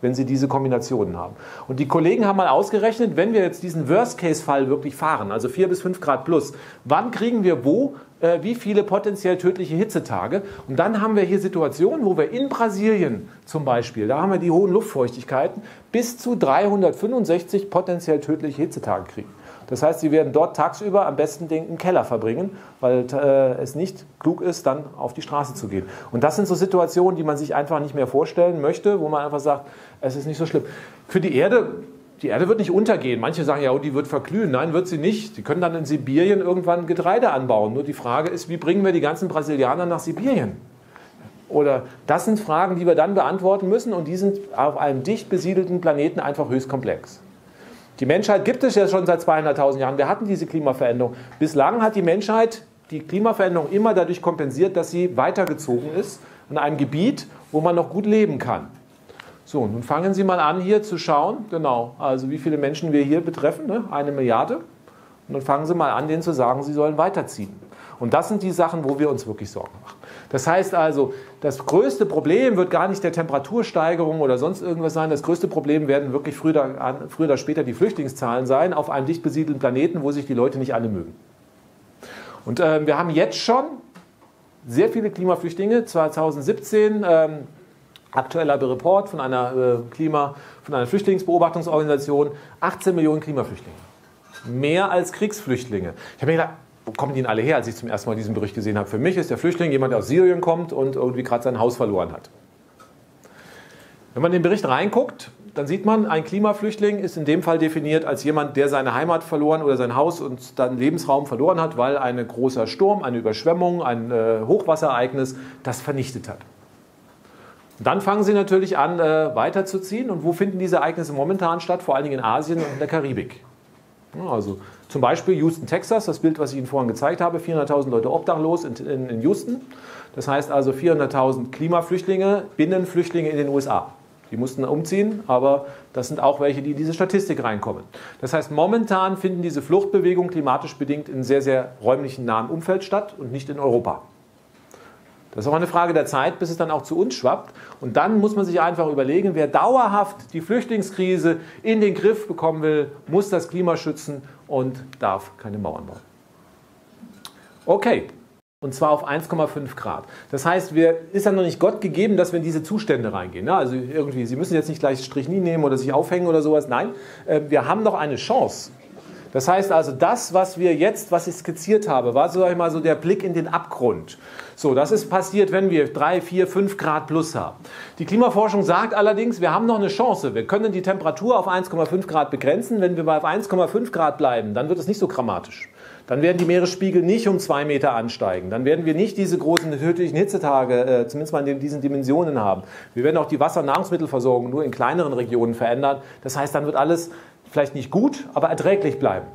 wenn Sie diese Kombinationen haben. Und die Kollegen haben mal ausgerechnet, wenn wir jetzt diesen Worst-Case-Fall wirklich fahren, also 4 bis 5 Grad plus, wann kriegen wir wo äh, wie viele potenziell tödliche Hitzetage? Und dann haben wir hier Situationen, wo wir in Brasilien zum Beispiel, da haben wir die hohen Luftfeuchtigkeiten, bis zu 365 potenziell tödliche Hitzetage kriegen. Das heißt, sie werden dort tagsüber am besten den im Keller verbringen, weil äh, es nicht klug ist, dann auf die Straße zu gehen. Und das sind so Situationen, die man sich einfach nicht mehr vorstellen möchte, wo man einfach sagt, es ist nicht so schlimm. Für die Erde die Erde wird nicht untergehen. Manche sagen ja, oh, die wird verglühen. Nein, wird sie nicht. Sie können dann in Sibirien irgendwann Getreide anbauen. Nur die Frage ist, wie bringen wir die ganzen Brasilianer nach Sibirien? Oder das sind Fragen, die wir dann beantworten müssen und die sind auf einem dicht besiedelten Planeten einfach höchst komplex. Die Menschheit gibt es ja schon seit 200.000 Jahren. Wir hatten diese Klimaveränderung. Bislang hat die Menschheit die Klimaveränderung immer dadurch kompensiert, dass sie weitergezogen ist in einem Gebiet, wo man noch gut leben kann. So, nun fangen Sie mal an hier zu schauen, genau, also wie viele Menschen wir hier betreffen, ne? eine Milliarde. Und dann fangen Sie mal an, denen zu sagen, sie sollen weiterziehen. Und das sind die Sachen, wo wir uns wirklich Sorgen machen. Das heißt also, das größte Problem wird gar nicht der Temperatursteigerung oder sonst irgendwas sein. Das größte Problem werden wirklich früher, früher oder später die Flüchtlingszahlen sein auf einem dicht besiedelten Planeten, wo sich die Leute nicht alle mögen. Und äh, wir haben jetzt schon sehr viele Klimaflüchtlinge. 2017 ähm, aktueller Report von einer äh, Klima, von einer Flüchtlingsbeobachtungsorganisation, 18 Millionen Klimaflüchtlinge. Mehr als Kriegsflüchtlinge. Ich habe mir gedacht, wo kommen die denn alle her, als ich zum ersten Mal diesen Bericht gesehen habe? Für mich ist der Flüchtling jemand, der aus Syrien kommt und irgendwie gerade sein Haus verloren hat. Wenn man in den Bericht reinguckt, dann sieht man, ein Klimaflüchtling ist in dem Fall definiert als jemand, der seine Heimat verloren oder sein Haus und dann Lebensraum verloren hat, weil ein großer Sturm, eine Überschwemmung, ein äh, Hochwasserereignis das vernichtet hat. Und dann fangen sie natürlich an, äh, weiterzuziehen. Und wo finden diese Ereignisse momentan statt? Vor allen Dingen in Asien und in der Karibik. Also zum Beispiel Houston, Texas, das Bild, was ich Ihnen vorhin gezeigt habe, 400.000 Leute obdachlos in, in, in Houston. Das heißt also 400.000 Klimaflüchtlinge, Binnenflüchtlinge in den USA. Die mussten umziehen, aber das sind auch welche, die in diese Statistik reinkommen. Das heißt, momentan finden diese Fluchtbewegungen klimatisch bedingt in sehr, sehr räumlichen nahen Umfeld statt und nicht in Europa. Das ist auch eine Frage der Zeit, bis es dann auch zu uns schwappt. Und dann muss man sich einfach überlegen, wer dauerhaft die Flüchtlingskrise in den Griff bekommen will, muss das Klima schützen und darf keine Mauern bauen. Okay, und zwar auf 1,5 Grad. Das heißt, wir, ist ja noch nicht Gott gegeben, dass wir in diese Zustände reingehen. Ne? Also irgendwie, Sie müssen jetzt nicht gleich Strichnie nehmen oder sich aufhängen oder sowas. Nein, äh, wir haben noch eine Chance. Das heißt also, das, was wir jetzt, was ich skizziert habe, war so einmal so der Blick in den Abgrund. So, das ist passiert, wenn wir 3, 4, 5 Grad plus haben. Die Klimaforschung sagt allerdings, wir haben noch eine Chance. Wir können die Temperatur auf 1,5 Grad begrenzen. Wenn wir bei 1,5 Grad bleiben, dann wird es nicht so dramatisch. Dann werden die Meeresspiegel nicht um zwei Meter ansteigen. Dann werden wir nicht diese großen tödlichen Hitzetage, äh, zumindest mal in diesen Dimensionen haben. Wir werden auch die Wasser- und Nahrungsmittelversorgung nur in kleineren Regionen verändern. Das heißt, dann wird alles vielleicht nicht gut, aber erträglich bleiben.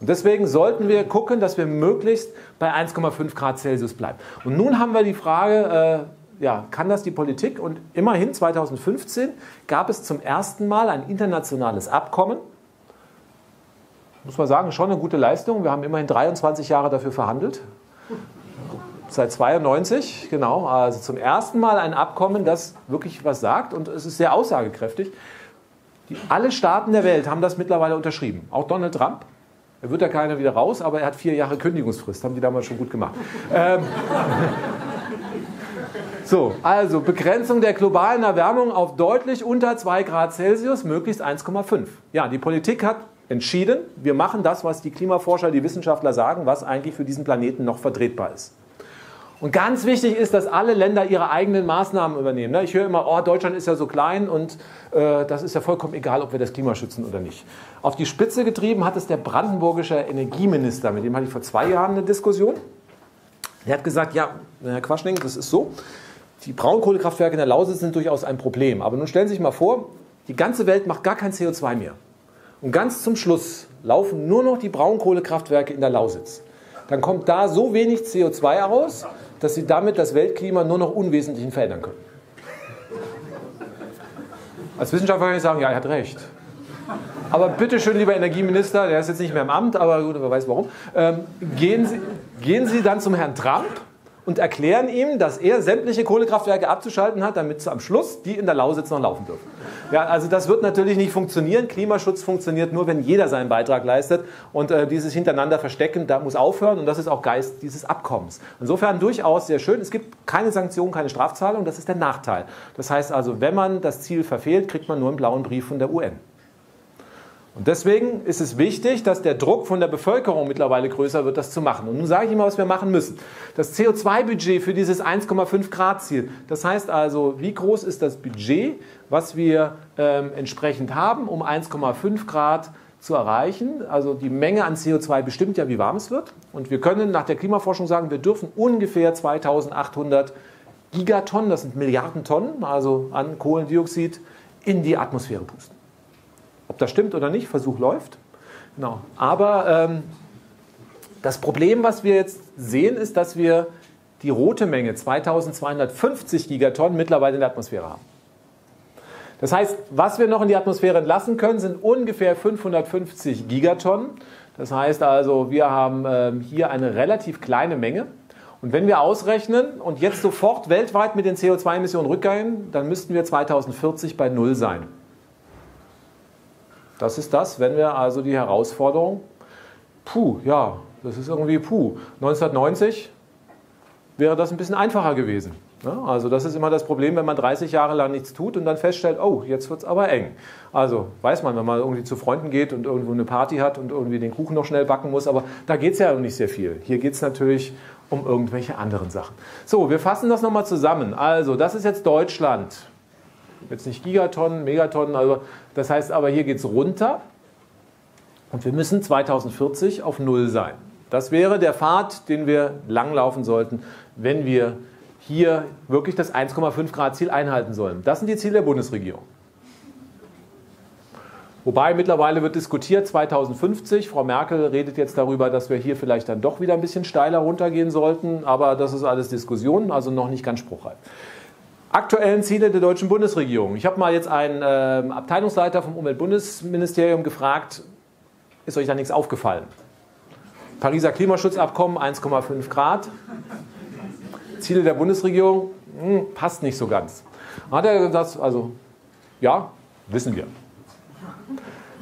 Und deswegen sollten wir gucken, dass wir möglichst bei 1,5 Grad Celsius bleiben. Und nun haben wir die Frage, äh, ja, kann das die Politik? Und immerhin 2015 gab es zum ersten Mal ein internationales Abkommen. Muss man sagen, schon eine gute Leistung. Wir haben immerhin 23 Jahre dafür verhandelt. Seit 92, genau. Also zum ersten Mal ein Abkommen, das wirklich was sagt und es ist sehr aussagekräftig. Die, alle Staaten der Welt haben das mittlerweile unterschrieben. Auch Donald Trump. Er wird da keiner wieder raus, aber er hat vier Jahre Kündigungsfrist. Haben die damals schon gut gemacht. Ähm, so, also Begrenzung der globalen Erwärmung auf deutlich unter 2 Grad Celsius, möglichst 1,5. Ja, die Politik hat entschieden, wir machen das, was die Klimaforscher, die Wissenschaftler sagen, was eigentlich für diesen Planeten noch vertretbar ist. Und ganz wichtig ist, dass alle Länder ihre eigenen Maßnahmen übernehmen. Ne? Ich höre immer, oh, Deutschland ist ja so klein und äh, das ist ja vollkommen egal, ob wir das Klima schützen oder nicht. Auf die Spitze getrieben hat es der brandenburgische Energieminister, mit dem hatte ich vor zwei Jahren eine Diskussion. Der hat gesagt, ja, Herr Quaschning, das ist so, die Braunkohlekraftwerke in der Lausitz sind durchaus ein Problem. Aber nun stellen Sie sich mal vor, die ganze Welt macht gar kein CO2 mehr. Und ganz zum Schluss laufen nur noch die Braunkohlekraftwerke in der Lausitz. Dann kommt da so wenig CO2 heraus, dass Sie damit das Weltklima nur noch unwesentlich verändern können. Als Wissenschaftler kann ich sagen, ja, er hat recht. Aber bitte schön, lieber Energieminister, der ist jetzt nicht mehr im Amt, aber gut, wer weiß warum, ähm, gehen, Sie, gehen Sie dann zum Herrn Trump und erklären ihm, dass er sämtliche Kohlekraftwerke abzuschalten hat, damit am Schluss die in der Lausitz noch laufen dürfen. Ja, also das wird natürlich nicht funktionieren. Klimaschutz funktioniert nur, wenn jeder seinen Beitrag leistet. Und äh, dieses Hintereinander verstecken, da muss aufhören. Und das ist auch Geist dieses Abkommens. Insofern durchaus sehr schön. Es gibt keine Sanktionen, keine Strafzahlung. Das ist der Nachteil. Das heißt also, wenn man das Ziel verfehlt, kriegt man nur einen blauen Brief von der UN. Und deswegen ist es wichtig, dass der Druck von der Bevölkerung mittlerweile größer wird, das zu machen. Und nun sage ich mal, was wir machen müssen. Das CO2-Budget für dieses 1,5 Grad-Ziel, das heißt also, wie groß ist das Budget, was wir ähm, entsprechend haben, um 1,5 Grad zu erreichen. Also die Menge an CO2 bestimmt ja, wie warm es wird. Und wir können nach der Klimaforschung sagen, wir dürfen ungefähr 2800 Gigatonnen, das sind Milliarden Tonnen, also an Kohlendioxid, in die Atmosphäre pusten. Ob das stimmt oder nicht, Versuch läuft. Genau. Aber ähm, das Problem, was wir jetzt sehen, ist, dass wir die rote Menge 2250 Gigatonnen mittlerweile in der Atmosphäre haben. Das heißt, was wir noch in die Atmosphäre entlassen können, sind ungefähr 550 Gigatonnen. Das heißt also, wir haben ähm, hier eine relativ kleine Menge. Und wenn wir ausrechnen und jetzt sofort weltweit mit den CO2-Emissionen rückgehen, dann müssten wir 2040 bei Null sein. Das ist das, wenn wir also die Herausforderung, puh, ja, das ist irgendwie puh. 1990 wäre das ein bisschen einfacher gewesen. Also das ist immer das Problem, wenn man 30 Jahre lang nichts tut und dann feststellt, oh, jetzt wird es aber eng. Also weiß man, wenn man irgendwie zu Freunden geht und irgendwo eine Party hat und irgendwie den Kuchen noch schnell backen muss, aber da geht es ja nicht sehr viel. Hier geht es natürlich um irgendwelche anderen Sachen. So, wir fassen das nochmal zusammen. Also, das ist jetzt Deutschland jetzt nicht Gigatonnen, Megatonnen, also das heißt aber, hier geht es runter und wir müssen 2040 auf Null sein. Das wäre der Pfad, den wir langlaufen sollten, wenn wir hier wirklich das 1,5 Grad Ziel einhalten sollen. Das sind die Ziele der Bundesregierung. Wobei mittlerweile wird diskutiert, 2050, Frau Merkel redet jetzt darüber, dass wir hier vielleicht dann doch wieder ein bisschen steiler runtergehen sollten, aber das ist alles Diskussion, also noch nicht ganz spruchreif aktuellen Ziele der deutschen Bundesregierung. Ich habe mal jetzt einen äh, Abteilungsleiter vom Umweltbundesministerium gefragt, ist euch da nichts aufgefallen? Pariser Klimaschutzabkommen 1,5 Grad. Ziele der Bundesregierung hm, passt nicht so ganz. Hat er gesagt, also ja, wissen wir.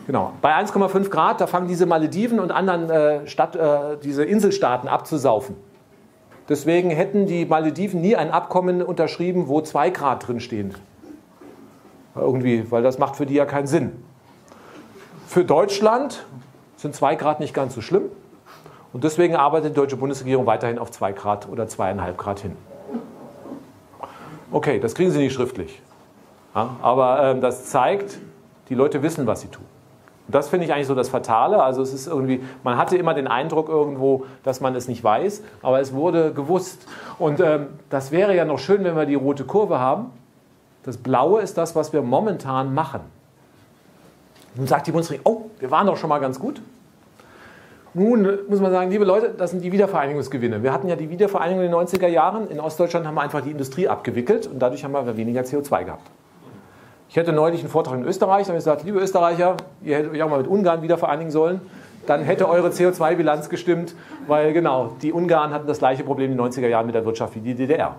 Genau. Bei 1,5 Grad, da fangen diese Malediven und anderen äh, Stadt, äh, diese Inselstaaten abzusaufen. Deswegen hätten die Malediven nie ein Abkommen unterschrieben, wo zwei Grad drinstehen. Irgendwie, weil das macht für die ja keinen Sinn. Für Deutschland sind zwei Grad nicht ganz so schlimm. Und deswegen arbeitet die deutsche Bundesregierung weiterhin auf zwei Grad oder zweieinhalb Grad hin. Okay, das kriegen Sie nicht schriftlich. Ja, aber äh, das zeigt, die Leute wissen, was sie tun. Das finde ich eigentlich so das Fatale. Also es ist irgendwie, man hatte immer den Eindruck irgendwo, dass man es nicht weiß, aber es wurde gewusst. Und ähm, das wäre ja noch schön, wenn wir die rote Kurve haben. Das Blaue ist das, was wir momentan machen. Nun sagt die Bundesregierung, oh, wir waren doch schon mal ganz gut. Nun muss man sagen, liebe Leute, das sind die Wiedervereinigungsgewinne. Wir hatten ja die Wiedervereinigung in den 90er Jahren. In Ostdeutschland haben wir einfach die Industrie abgewickelt und dadurch haben wir weniger CO2 gehabt. Ich hatte neulich einen Vortrag in Österreich, da habe ich gesagt, liebe Österreicher, ihr hättet euch auch mal mit Ungarn wieder vereinigen sollen. Dann hätte eure CO2-Bilanz gestimmt, weil genau, die Ungarn hatten das gleiche Problem in den 90er Jahren mit der Wirtschaft wie die DDR.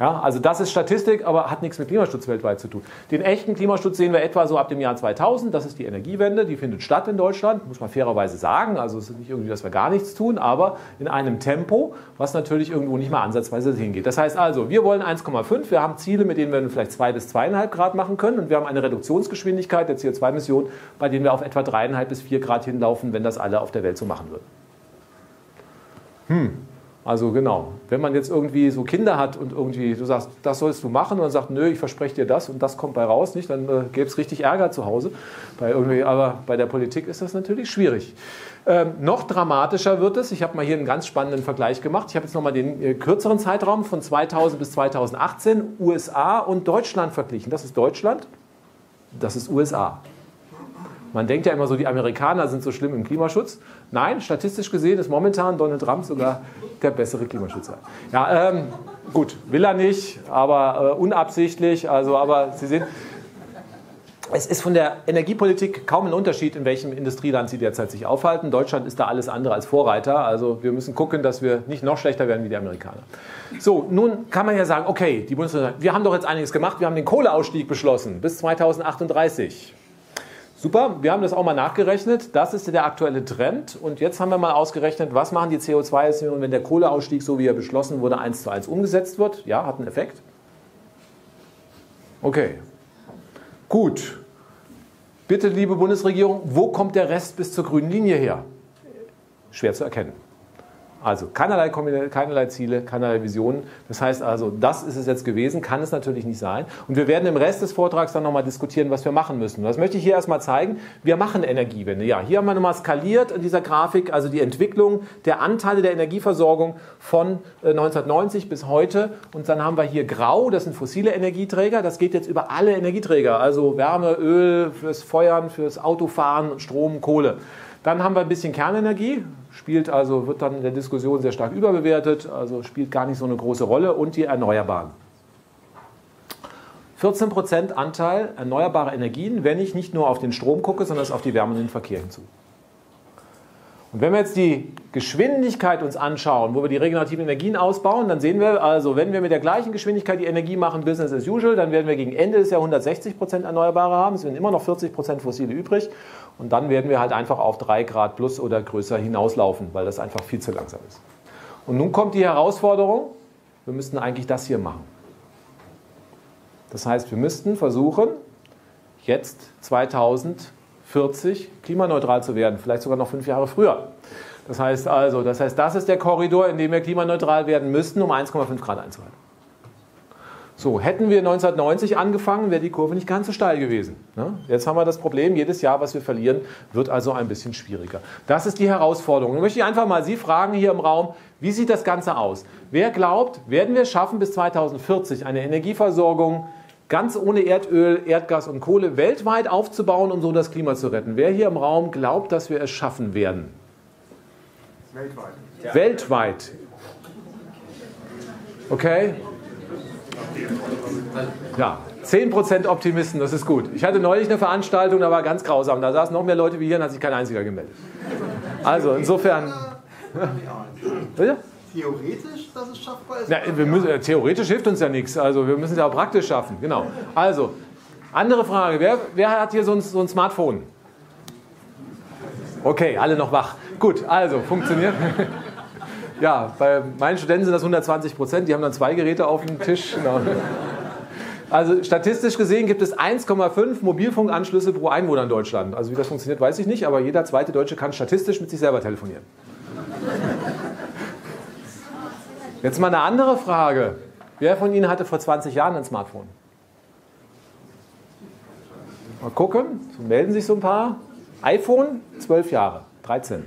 Ja, also das ist Statistik, aber hat nichts mit Klimaschutz weltweit zu tun. Den echten Klimaschutz sehen wir etwa so ab dem Jahr 2000. Das ist die Energiewende, die findet statt in Deutschland, muss man fairerweise sagen. Also es ist nicht irgendwie, dass wir gar nichts tun, aber in einem Tempo, was natürlich irgendwo nicht mal ansatzweise hingeht. Das heißt also, wir wollen 1,5, wir haben Ziele, mit denen wir vielleicht 2 bis 2,5 Grad machen können und wir haben eine Reduktionsgeschwindigkeit der CO2-Emissionen, bei denen wir auf etwa 3,5 bis 4 Grad hinlaufen, wenn das alle auf der Welt so machen würden. Hm. Also genau, wenn man jetzt irgendwie so Kinder hat und irgendwie du sagst, das sollst du machen und dann sagt, nö, ich verspreche dir das und das kommt bei raus, nicht, dann äh, gäbe es richtig Ärger zu Hause. Bei irgendwie, aber bei der Politik ist das natürlich schwierig. Ähm, noch dramatischer wird es, ich habe mal hier einen ganz spannenden Vergleich gemacht. Ich habe jetzt nochmal den äh, kürzeren Zeitraum von 2000 bis 2018 USA und Deutschland verglichen. Das ist Deutschland, das ist USA. Man denkt ja immer so, die Amerikaner sind so schlimm im Klimaschutz. Nein, statistisch gesehen ist momentan Donald Trump sogar der bessere Klimaschützer. Ja, ähm, gut, will er nicht, aber äh, unabsichtlich. Also, aber Sie sehen, es ist von der Energiepolitik kaum ein Unterschied, in welchem Industrieland Sie derzeit sich aufhalten. Deutschland ist da alles andere als Vorreiter. Also wir müssen gucken, dass wir nicht noch schlechter werden wie die Amerikaner. So, nun kann man ja sagen, okay, die Bundesregierung, wir haben doch jetzt einiges gemacht. Wir haben den Kohleausstieg beschlossen bis 2038. Super, wir haben das auch mal nachgerechnet. Das ist der aktuelle Trend. Und jetzt haben wir mal ausgerechnet, was machen die CO2-Emissionen, wenn der Kohleausstieg, so wie er beschlossen wurde, eins zu eins umgesetzt wird. Ja, hat einen Effekt. Okay. Gut. Bitte, liebe Bundesregierung, wo kommt der Rest bis zur grünen Linie her? Schwer zu erkennen. Also keinerlei, keinerlei Ziele, keinerlei Visionen. Das heißt also, das ist es jetzt gewesen, kann es natürlich nicht sein. Und wir werden im Rest des Vortrags dann nochmal diskutieren, was wir machen müssen. das möchte ich hier erstmal zeigen. Wir machen Energiewende. Ja, hier haben wir nochmal skaliert in dieser Grafik, also die Entwicklung der Anteile der Energieversorgung von 1990 äh, bis heute. Und dann haben wir hier grau, das sind fossile Energieträger. Das geht jetzt über alle Energieträger, also Wärme, Öl, fürs Feuern, fürs Autofahren, Strom, Kohle. Dann haben wir ein bisschen Kernenergie, spielt also, wird dann in der Diskussion sehr stark überbewertet, also spielt gar nicht so eine große Rolle und die Erneuerbaren. 14% Anteil erneuerbare Energien, wenn ich nicht nur auf den Strom gucke, sondern auf die Wärme und den Verkehr hinzu. Und wenn wir jetzt die Geschwindigkeit uns anschauen, wo wir die regenerativen Energien ausbauen, dann sehen wir also, wenn wir mit der gleichen Geschwindigkeit die Energie machen, Business as usual, dann werden wir gegen Ende des Jahrhunderts 60% Erneuerbare haben. Es werden immer noch 40% Fossile übrig. Und dann werden wir halt einfach auf 3 Grad plus oder größer hinauslaufen, weil das einfach viel zu langsam ist. Und nun kommt die Herausforderung, wir müssten eigentlich das hier machen. Das heißt, wir müssten versuchen, jetzt 2000 40 klimaneutral zu werden, vielleicht sogar noch fünf Jahre früher. Das heißt also, das heißt, das ist der Korridor, in dem wir klimaneutral werden müssten, um 1,5 Grad einzuhalten. So, hätten wir 1990 angefangen, wäre die Kurve nicht ganz so steil gewesen. Ne? Jetzt haben wir das Problem, jedes Jahr, was wir verlieren, wird also ein bisschen schwieriger. Das ist die Herausforderung. Nun möchte ich einfach mal Sie fragen hier im Raum, wie sieht das Ganze aus? Wer glaubt, werden wir schaffen, bis 2040 eine Energieversorgung ganz ohne Erdöl, Erdgas und Kohle weltweit aufzubauen, um so das Klima zu retten. Wer hier im Raum glaubt, dass wir es schaffen werden? Weltweit. Ja. Weltweit. Okay? Ja, 10% Optimisten, das ist gut. Ich hatte neulich eine Veranstaltung, da war ganz grausam. Da saßen noch mehr Leute wie hier und hat sich kein einziger gemeldet. Also insofern. Bitte? Theoretisch, dass es schaffbar ist? Na, wir müssen, äh, theoretisch hilft uns ja nichts. Also wir müssen es ja auch praktisch schaffen. Genau. Also, andere Frage. Wer, wer hat hier so ein, so ein Smartphone? Okay, alle noch wach. Gut, also funktioniert. Ja, bei meinen Studenten sind das 120 Prozent. Die haben dann zwei Geräte auf dem Tisch. Genau. Also statistisch gesehen gibt es 1,5 Mobilfunkanschlüsse pro Einwohner in Deutschland. Also wie das funktioniert, weiß ich nicht, aber jeder zweite Deutsche kann statistisch mit sich selber telefonieren. Jetzt mal eine andere Frage. Wer von Ihnen hatte vor 20 Jahren ein Smartphone? Mal gucken, so melden sich so ein paar. iPhone, 12 Jahre, 13.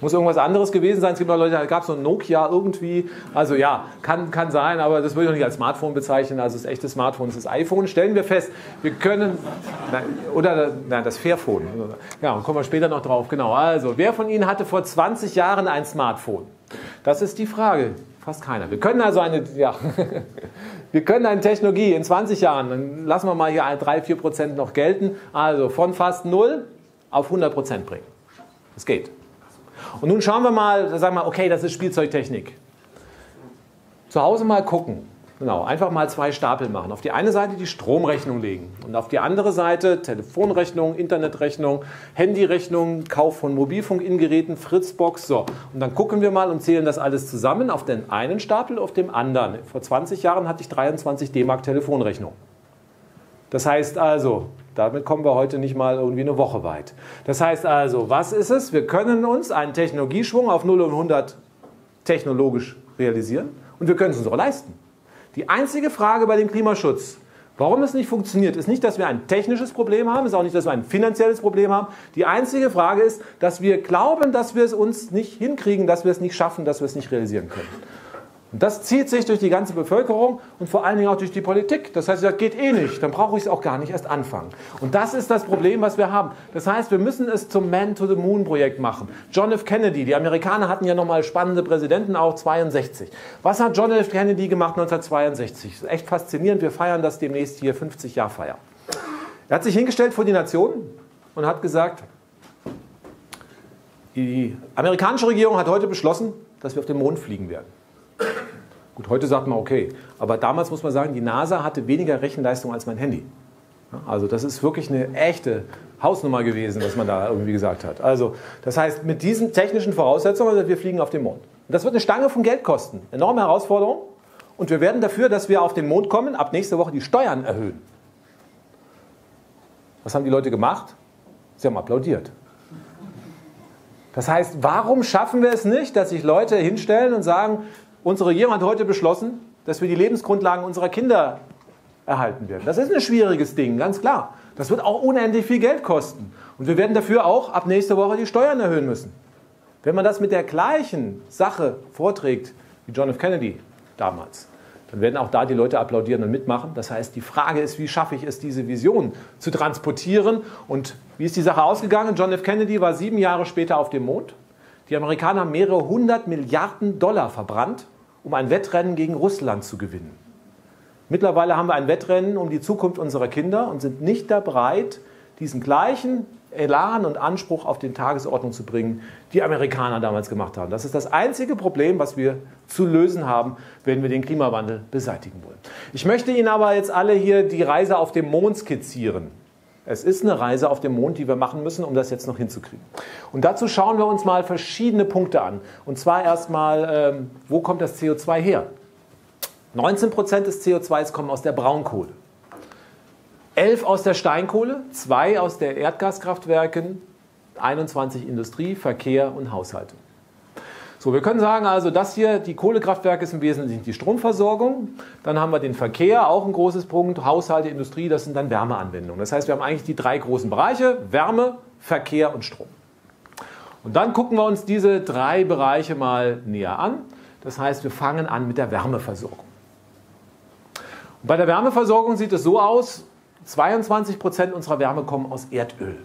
Muss irgendwas anderes gewesen sein. Es gibt noch Leute, da gab es so ein Nokia irgendwie. Also ja, kann, kann sein, aber das würde ich noch nicht als Smartphone bezeichnen. Also das echte Smartphone ist das iPhone. Stellen wir fest, wir können, oder nein, das Fairphone. Ja, kommen wir später noch drauf. Genau, also wer von Ihnen hatte vor 20 Jahren ein Smartphone? Das ist die Frage. Fast keiner. Wir können also eine, ja, wir können eine Technologie in 20 Jahren, dann lassen wir mal hier 3, 4 Prozent noch gelten, also von fast 0 auf 100 Prozent bringen. Das geht. Und nun schauen wir mal, sagen wir, okay, das ist Spielzeugtechnik. Zu Hause mal gucken. Genau, einfach mal zwei Stapel machen. Auf die eine Seite die Stromrechnung legen und auf die andere Seite Telefonrechnung, Internetrechnung, Handyrechnung, Kauf von Mobilfunkingeräten, Fritzbox. So, und dann gucken wir mal und zählen das alles zusammen auf den einen Stapel, auf dem anderen. Vor 20 Jahren hatte ich 23 D-Mark Telefonrechnung. Das heißt also, damit kommen wir heute nicht mal irgendwie eine Woche weit. Das heißt also, was ist es? Wir können uns einen Technologieschwung auf 0 und 100 technologisch realisieren und wir können es uns auch leisten. Die einzige Frage bei dem Klimaschutz, warum es nicht funktioniert, ist nicht, dass wir ein technisches Problem haben, ist auch nicht, dass wir ein finanzielles Problem haben. Die einzige Frage ist, dass wir glauben, dass wir es uns nicht hinkriegen, dass wir es nicht schaffen, dass wir es nicht realisieren können. Und das zieht sich durch die ganze Bevölkerung und vor allen Dingen auch durch die Politik. Das heißt, das geht eh nicht, dann brauche ich es auch gar nicht erst anfangen. Und das ist das Problem, was wir haben. Das heißt, wir müssen es zum Man-to-the-Moon-Projekt machen. John F. Kennedy, die Amerikaner hatten ja nochmal spannende Präsidenten, auch 62. Was hat John F. Kennedy gemacht 1962? Das ist echt faszinierend. Wir feiern das demnächst hier 50 Jahre Feier. Er hat sich hingestellt vor die Nation und hat gesagt, die amerikanische Regierung hat heute beschlossen, dass wir auf den Mond fliegen werden. Gut, heute sagt man okay, aber damals muss man sagen, die NASA hatte weniger Rechenleistung als mein Handy. Also das ist wirklich eine echte Hausnummer gewesen, was man da irgendwie gesagt hat. Also das heißt, mit diesen technischen Voraussetzungen, also wir fliegen auf den Mond. Und das wird eine Stange von Geld kosten, enorme Herausforderung. Und wir werden dafür, dass wir auf den Mond kommen, ab nächste Woche die Steuern erhöhen. Was haben die Leute gemacht? Sie haben applaudiert. Das heißt, warum schaffen wir es nicht, dass sich Leute hinstellen und sagen, Unsere Regierung hat heute beschlossen, dass wir die Lebensgrundlagen unserer Kinder erhalten werden. Das ist ein schwieriges Ding, ganz klar. Das wird auch unendlich viel Geld kosten. Und wir werden dafür auch ab nächster Woche die Steuern erhöhen müssen. Wenn man das mit der gleichen Sache vorträgt wie John F. Kennedy damals, dann werden auch da die Leute applaudieren und mitmachen. Das heißt, die Frage ist, wie schaffe ich es, diese Vision zu transportieren? Und wie ist die Sache ausgegangen? John F. Kennedy war sieben Jahre später auf dem Mond. Die Amerikaner haben mehrere hundert Milliarden Dollar verbrannt um ein Wettrennen gegen Russland zu gewinnen. Mittlerweile haben wir ein Wettrennen um die Zukunft unserer Kinder und sind nicht da bereit, diesen gleichen Elan und Anspruch auf den Tagesordnung zu bringen, die Amerikaner damals gemacht haben. Das ist das einzige Problem, was wir zu lösen haben, wenn wir den Klimawandel beseitigen wollen. Ich möchte Ihnen aber jetzt alle hier die Reise auf dem Mond skizzieren. Es ist eine Reise auf dem Mond, die wir machen müssen, um das jetzt noch hinzukriegen. Und dazu schauen wir uns mal verschiedene Punkte an. Und zwar erstmal, ähm, wo kommt das CO2 her? 19 Prozent des CO2s kommen aus der Braunkohle. 11 aus der Steinkohle, 2 aus der Erdgaskraftwerken, 21 Industrie, Verkehr und Haushalte. So, wir können sagen also, das hier, die Kohlekraftwerke ist im Wesentlichen die Stromversorgung. Dann haben wir den Verkehr, auch ein großes Punkt, Haushalte, Industrie, das sind dann Wärmeanwendungen. Das heißt, wir haben eigentlich die drei großen Bereiche, Wärme, Verkehr und Strom. Und dann gucken wir uns diese drei Bereiche mal näher an. Das heißt, wir fangen an mit der Wärmeversorgung. Und bei der Wärmeversorgung sieht es so aus, 22 Prozent unserer Wärme kommen aus Erdöl,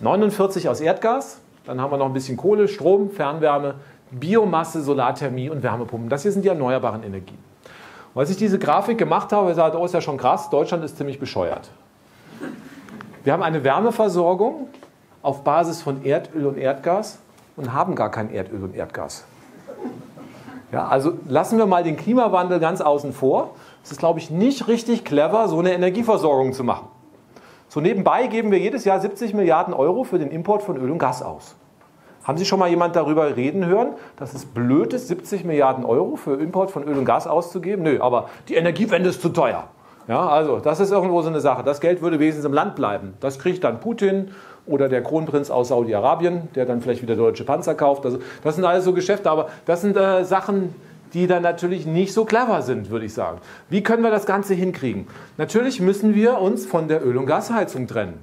49 aus Erdgas, dann haben wir noch ein bisschen Kohle, Strom, Fernwärme, Biomasse, Solarthermie und Wärmepumpen. Das hier sind die erneuerbaren Energien. Und als ich diese Grafik gemacht habe, gesagt, oh, ist ja schon krass, Deutschland ist ziemlich bescheuert. Wir haben eine Wärmeversorgung auf Basis von Erdöl und Erdgas und haben gar kein Erdöl und Erdgas. Ja, also lassen wir mal den Klimawandel ganz außen vor. Es ist, glaube ich, nicht richtig clever, so eine Energieversorgung zu machen. So nebenbei geben wir jedes Jahr 70 Milliarden Euro für den Import von Öl und Gas aus. Haben Sie schon mal jemand darüber reden hören, dass es blöd ist, 70 Milliarden Euro für Import von Öl und Gas auszugeben? Nö, aber die Energiewende ist zu teuer. Ja, also das ist irgendwo so eine Sache. Das Geld würde wesentlich im Land bleiben. Das kriegt dann Putin oder der Kronprinz aus Saudi-Arabien, der dann vielleicht wieder deutsche Panzer kauft. Also das sind alles so Geschäfte, aber das sind äh, Sachen, die dann natürlich nicht so clever sind, würde ich sagen. Wie können wir das Ganze hinkriegen? Natürlich müssen wir uns von der Öl- und Gasheizung trennen.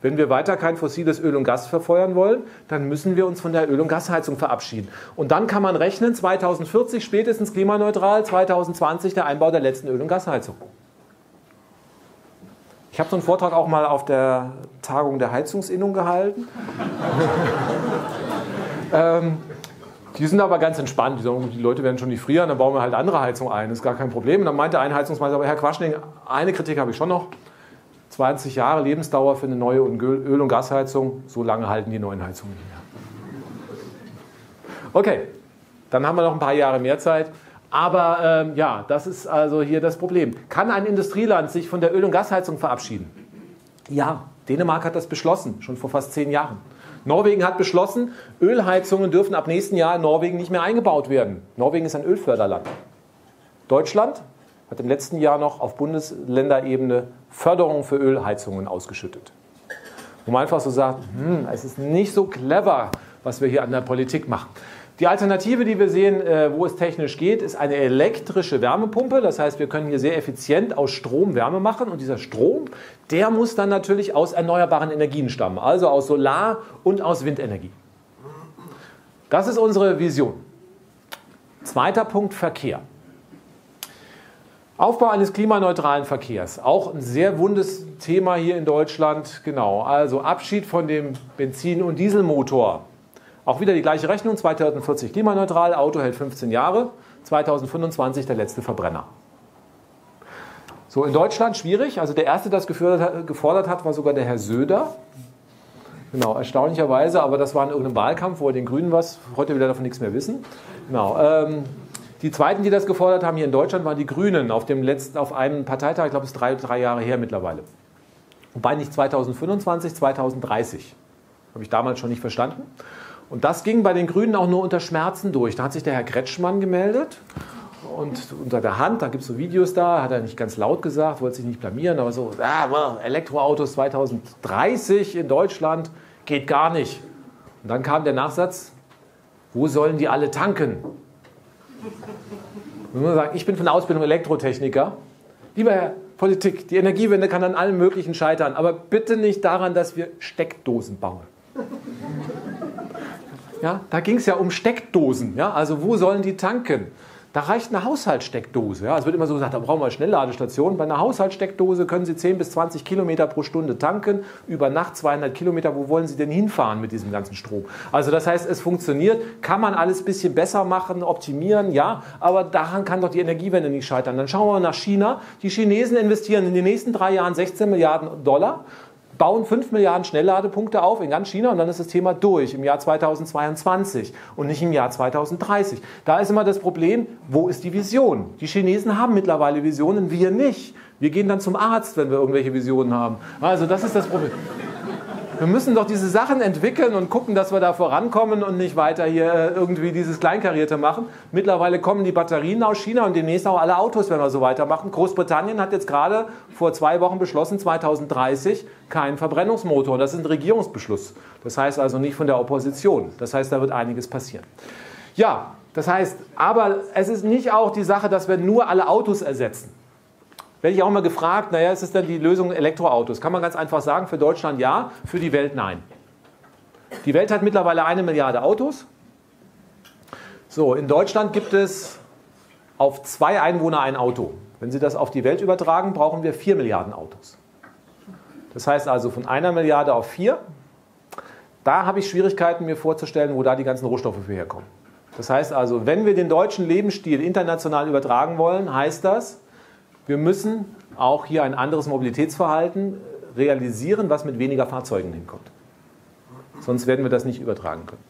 Wenn wir weiter kein fossiles Öl und Gas verfeuern wollen, dann müssen wir uns von der Öl- und Gasheizung verabschieden. Und dann kann man rechnen, 2040 spätestens klimaneutral, 2020 der Einbau der letzten Öl- und Gasheizung. Ich habe so einen Vortrag auch mal auf der Tagung der Heizungsinnung gehalten. ähm, die sind aber ganz entspannt. Die sagen, die Leute werden schon nicht frieren, dann bauen wir halt andere Heizung ein. Das ist gar kein Problem. Und dann meinte ein Heizungsmeister, aber Herr Quaschning, eine Kritik habe ich schon noch. 20 Jahre Lebensdauer für eine neue Öl- und Gasheizung, so lange halten die neuen Heizungen nicht mehr. Okay, dann haben wir noch ein paar Jahre mehr Zeit. Aber ähm, ja, das ist also hier das Problem. Kann ein Industrieland sich von der Öl- und Gasheizung verabschieden? Ja, Dänemark hat das beschlossen, schon vor fast zehn Jahren. Norwegen hat beschlossen, Ölheizungen dürfen ab nächsten Jahr in Norwegen nicht mehr eingebaut werden. Norwegen ist ein Ölförderland. Deutschland hat im letzten Jahr noch auf Bundesländerebene Förderung für Ölheizungen ausgeschüttet. Man einfach so sagt, hm, es ist nicht so clever, was wir hier an der Politik machen. Die Alternative, die wir sehen, äh, wo es technisch geht, ist eine elektrische Wärmepumpe. Das heißt, wir können hier sehr effizient aus Strom Wärme machen. Und dieser Strom, der muss dann natürlich aus erneuerbaren Energien stammen, also aus Solar- und aus Windenergie. Das ist unsere Vision. Zweiter Punkt, Verkehr. Aufbau eines klimaneutralen Verkehrs. Auch ein sehr wundes Thema hier in Deutschland. Genau, also Abschied von dem Benzin- und Dieselmotor. Auch wieder die gleiche Rechnung, 2040 klimaneutral, Auto hält 15 Jahre, 2025 der letzte Verbrenner. So, in Deutschland schwierig. Also der erste, der das gefordert hat, war sogar der Herr Söder. Genau, erstaunlicherweise, aber das war in irgendeinem Wahlkampf, wo er den Grünen was, heute will er davon nichts mehr wissen. Genau. Ähm, die zweiten, die das gefordert haben hier in Deutschland, waren die Grünen auf, dem letzten, auf einem Parteitag, ich glaube, es ist drei, drei Jahre her mittlerweile. Wobei nicht 2025, 2030. Habe ich damals schon nicht verstanden. Und das ging bei den Grünen auch nur unter Schmerzen durch. Da hat sich der Herr Kretschmann gemeldet und unter der Hand, da gibt es so Videos da, hat er nicht ganz laut gesagt, wollte sich nicht blamieren, aber so, ah, Elektroautos 2030 in Deutschland geht gar nicht. Und dann kam der Nachsatz, wo sollen die alle tanken? Ich muss sagen, ich bin von der Ausbildung Elektrotechniker. Lieber Herr Politik, die Energiewende kann an allem Möglichen scheitern, aber bitte nicht daran, dass wir Steckdosen bauen. Ja, da ging es ja um Steckdosen. Ja, also wo sollen die tanken? Da reicht eine Haushaltssteckdose. Ja, es wird immer so gesagt, da brauchen wir Schnellladestationen. Bei einer Haushaltssteckdose können Sie 10 bis 20 Kilometer pro Stunde tanken. Über Nacht 200 Kilometer. Wo wollen Sie denn hinfahren mit diesem ganzen Strom? Also das heißt, es funktioniert. Kann man alles ein bisschen besser machen, optimieren? Ja, aber daran kann doch die Energiewende nicht scheitern. Dann schauen wir nach China. Die Chinesen investieren in den nächsten drei Jahren 16 Milliarden Dollar bauen 5 Milliarden Schnellladepunkte auf in ganz China und dann ist das Thema durch im Jahr 2022 und nicht im Jahr 2030. Da ist immer das Problem, wo ist die Vision? Die Chinesen haben mittlerweile Visionen, wir nicht. Wir gehen dann zum Arzt, wenn wir irgendwelche Visionen haben. Also das ist das Problem. Wir müssen doch diese Sachen entwickeln und gucken, dass wir da vorankommen und nicht weiter hier äh, irgendwie dieses Kleinkarierte machen. Mittlerweile kommen die Batterien aus China und demnächst auch alle Autos, wenn wir so weitermachen. Großbritannien hat jetzt gerade vor zwei Wochen beschlossen, 2030 keinen Verbrennungsmotor. Das ist ein Regierungsbeschluss. Das heißt also nicht von der Opposition. Das heißt, da wird einiges passieren. Ja, das heißt, aber es ist nicht auch die Sache, dass wir nur alle Autos ersetzen werde ich auch mal gefragt, naja, ist es denn die Lösung Elektroautos? Kann man ganz einfach sagen, für Deutschland ja, für die Welt nein. Die Welt hat mittlerweile eine Milliarde Autos. So, in Deutschland gibt es auf zwei Einwohner ein Auto. Wenn Sie das auf die Welt übertragen, brauchen wir vier Milliarden Autos. Das heißt also von einer Milliarde auf vier. Da habe ich Schwierigkeiten, mir vorzustellen, wo da die ganzen Rohstoffe für herkommen. Das heißt also, wenn wir den deutschen Lebensstil international übertragen wollen, heißt das, wir müssen auch hier ein anderes Mobilitätsverhalten realisieren, was mit weniger Fahrzeugen hinkommt. Sonst werden wir das nicht übertragen können.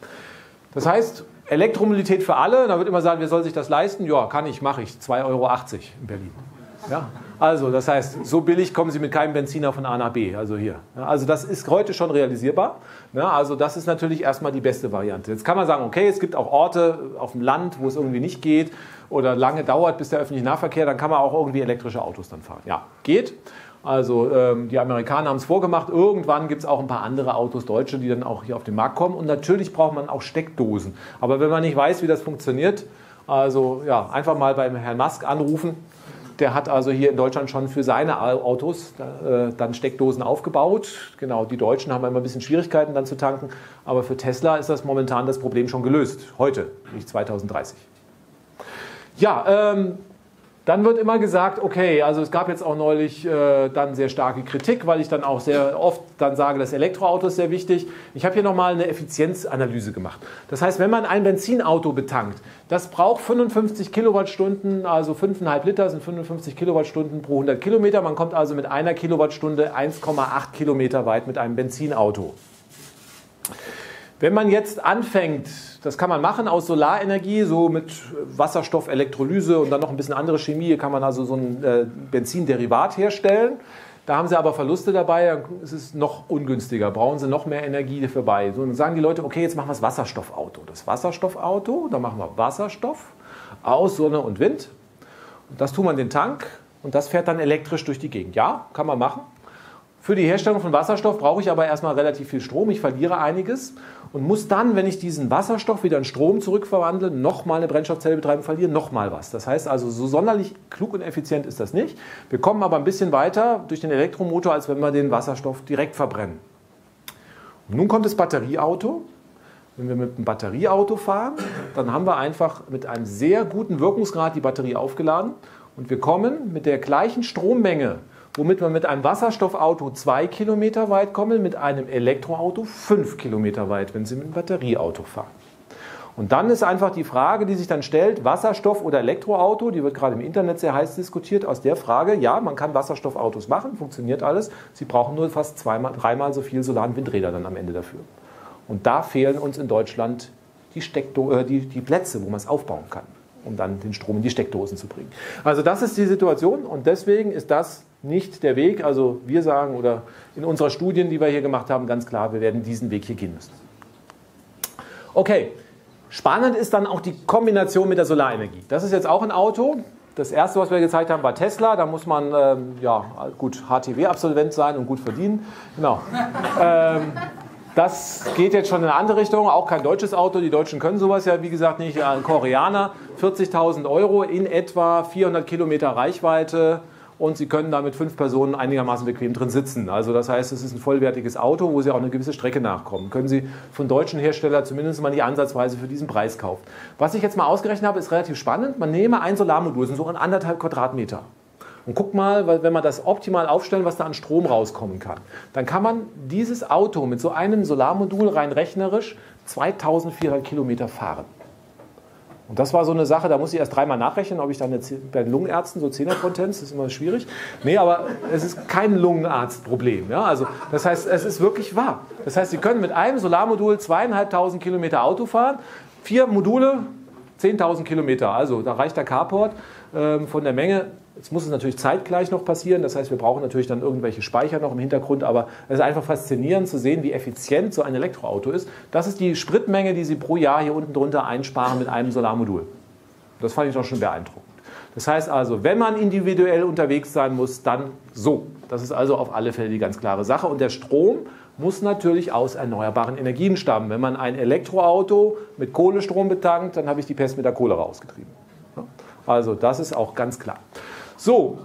Das heißt, Elektromobilität für alle, da wird immer sagen, wer soll sich das leisten? Ja, kann ich, mache ich. 2,80 Euro in Berlin. Ja, also das heißt, so billig kommen Sie mit keinem Benziner von A nach B, also hier. Also das ist heute schon realisierbar. Also das ist natürlich erstmal die beste Variante. Jetzt kann man sagen, okay, es gibt auch Orte auf dem Land, wo es irgendwie nicht geht oder lange dauert, bis der öffentliche Nahverkehr, dann kann man auch irgendwie elektrische Autos dann fahren. Ja, geht. Also ähm, die Amerikaner haben es vorgemacht. Irgendwann gibt es auch ein paar andere Autos, deutsche, die dann auch hier auf den Markt kommen. Und natürlich braucht man auch Steckdosen. Aber wenn man nicht weiß, wie das funktioniert, also ja, einfach mal beim Herrn Musk anrufen. Der hat also hier in Deutschland schon für seine Autos äh, dann Steckdosen aufgebaut. Genau, die Deutschen haben immer ein bisschen Schwierigkeiten dann zu tanken. Aber für Tesla ist das momentan das Problem schon gelöst. Heute, nicht 2030. Ja, ähm, dann wird immer gesagt, okay, also es gab jetzt auch neulich äh, dann sehr starke Kritik, weil ich dann auch sehr oft dann sage, das Elektroauto ist sehr wichtig. Ich habe hier nochmal eine Effizienzanalyse gemacht. Das heißt, wenn man ein Benzinauto betankt, das braucht 55 Kilowattstunden, also 5,5 Liter sind 55 Kilowattstunden pro 100 Kilometer. Man kommt also mit einer Kilowattstunde 1,8 Kilometer weit mit einem Benzinauto. Wenn man jetzt anfängt, das kann man machen aus Solarenergie, so mit Wasserstoffelektrolyse und dann noch ein bisschen andere Chemie, kann man also so ein äh, Benzinderivat herstellen. Da haben sie aber Verluste dabei, dann ist es noch ungünstiger, brauchen sie noch mehr Energie dafür bei. So, dann sagen die Leute, okay, jetzt machen wir das Wasserstoffauto. Das Wasserstoffauto, da machen wir Wasserstoff aus Sonne und Wind. Und das tut man in den Tank und das fährt dann elektrisch durch die Gegend. Ja, kann man machen. Für die Herstellung von Wasserstoff brauche ich aber erstmal relativ viel Strom. Ich verliere einiges und muss dann, wenn ich diesen Wasserstoff wieder in Strom zurückverwandle, nochmal eine Brennstoffzelle betreiben, verliere nochmal was. Das heißt also, so sonderlich klug und effizient ist das nicht. Wir kommen aber ein bisschen weiter durch den Elektromotor, als wenn wir den Wasserstoff direkt verbrennen. Und nun kommt das Batterieauto. Wenn wir mit einem Batterieauto fahren, dann haben wir einfach mit einem sehr guten Wirkungsgrad die Batterie aufgeladen und wir kommen mit der gleichen Strommenge womit wir mit einem Wasserstoffauto zwei Kilometer weit kommen, mit einem Elektroauto fünf Kilometer weit, wenn Sie mit einem Batterieauto fahren. Und dann ist einfach die Frage, die sich dann stellt, Wasserstoff oder Elektroauto, die wird gerade im Internet sehr heiß diskutiert, aus der Frage, ja, man kann Wasserstoffautos machen, funktioniert alles, Sie brauchen nur fast zweimal, dreimal so viel Solar- und Windräder dann am Ende dafür. Und da fehlen uns in Deutschland die, Steckdo äh, die, die Plätze, wo man es aufbauen kann, um dann den Strom in die Steckdosen zu bringen. Also das ist die Situation und deswegen ist das nicht der Weg. Also wir sagen oder in unserer Studien, die wir hier gemacht haben, ganz klar, wir werden diesen Weg hier gehen müssen. Okay, spannend ist dann auch die Kombination mit der Solarenergie. Das ist jetzt auch ein Auto. Das erste, was wir gezeigt haben, war Tesla. Da muss man ähm, ja gut HTW-Absolvent sein und gut verdienen. Genau. ähm, das geht jetzt schon in eine andere Richtung, auch kein deutsches Auto. Die Deutschen können sowas ja, wie gesagt, nicht. Ein Koreaner, 40.000 Euro in etwa, 400 Kilometer Reichweite, und Sie können da mit fünf Personen einigermaßen bequem drin sitzen. Also das heißt, es ist ein vollwertiges Auto, wo Sie auch eine gewisse Strecke nachkommen. Können Sie von deutschen Herstellern zumindest mal die Ansatzweise für diesen Preis kaufen. Was ich jetzt mal ausgerechnet habe, ist relativ spannend. Man nehme ein Solarmodul, sind so ein anderthalb Quadratmeter. Und guck mal, wenn man das optimal aufstellen, was da an Strom rauskommen kann. Dann kann man dieses Auto mit so einem Solarmodul rein rechnerisch 2400 Kilometer fahren. Und das war so eine Sache, da muss ich erst dreimal nachrechnen, ob ich dann bei den Lungenärzten so Zehnerpotenz, das ist immer schwierig. Nee, aber es ist kein Lungenarztproblem. Ja? Also, das heißt, es ist wirklich wahr. Das heißt, Sie können mit einem Solarmodul zweieinhalbtausend Kilometer Auto fahren, vier Module, 10.000 Kilometer. Also da reicht der Carport ähm, von der Menge Jetzt muss es natürlich zeitgleich noch passieren, das heißt, wir brauchen natürlich dann irgendwelche Speicher noch im Hintergrund, aber es ist einfach faszinierend zu sehen, wie effizient so ein Elektroauto ist. Das ist die Spritmenge, die Sie pro Jahr hier unten drunter einsparen mit einem Solarmodul. Das fand ich doch schon beeindruckend. Das heißt also, wenn man individuell unterwegs sein muss, dann so. Das ist also auf alle Fälle die ganz klare Sache. Und der Strom muss natürlich aus erneuerbaren Energien stammen. Wenn man ein Elektroauto mit Kohlestrom betankt, dann habe ich die Pest mit der Kohle rausgetrieben. Also das ist auch ganz klar. So,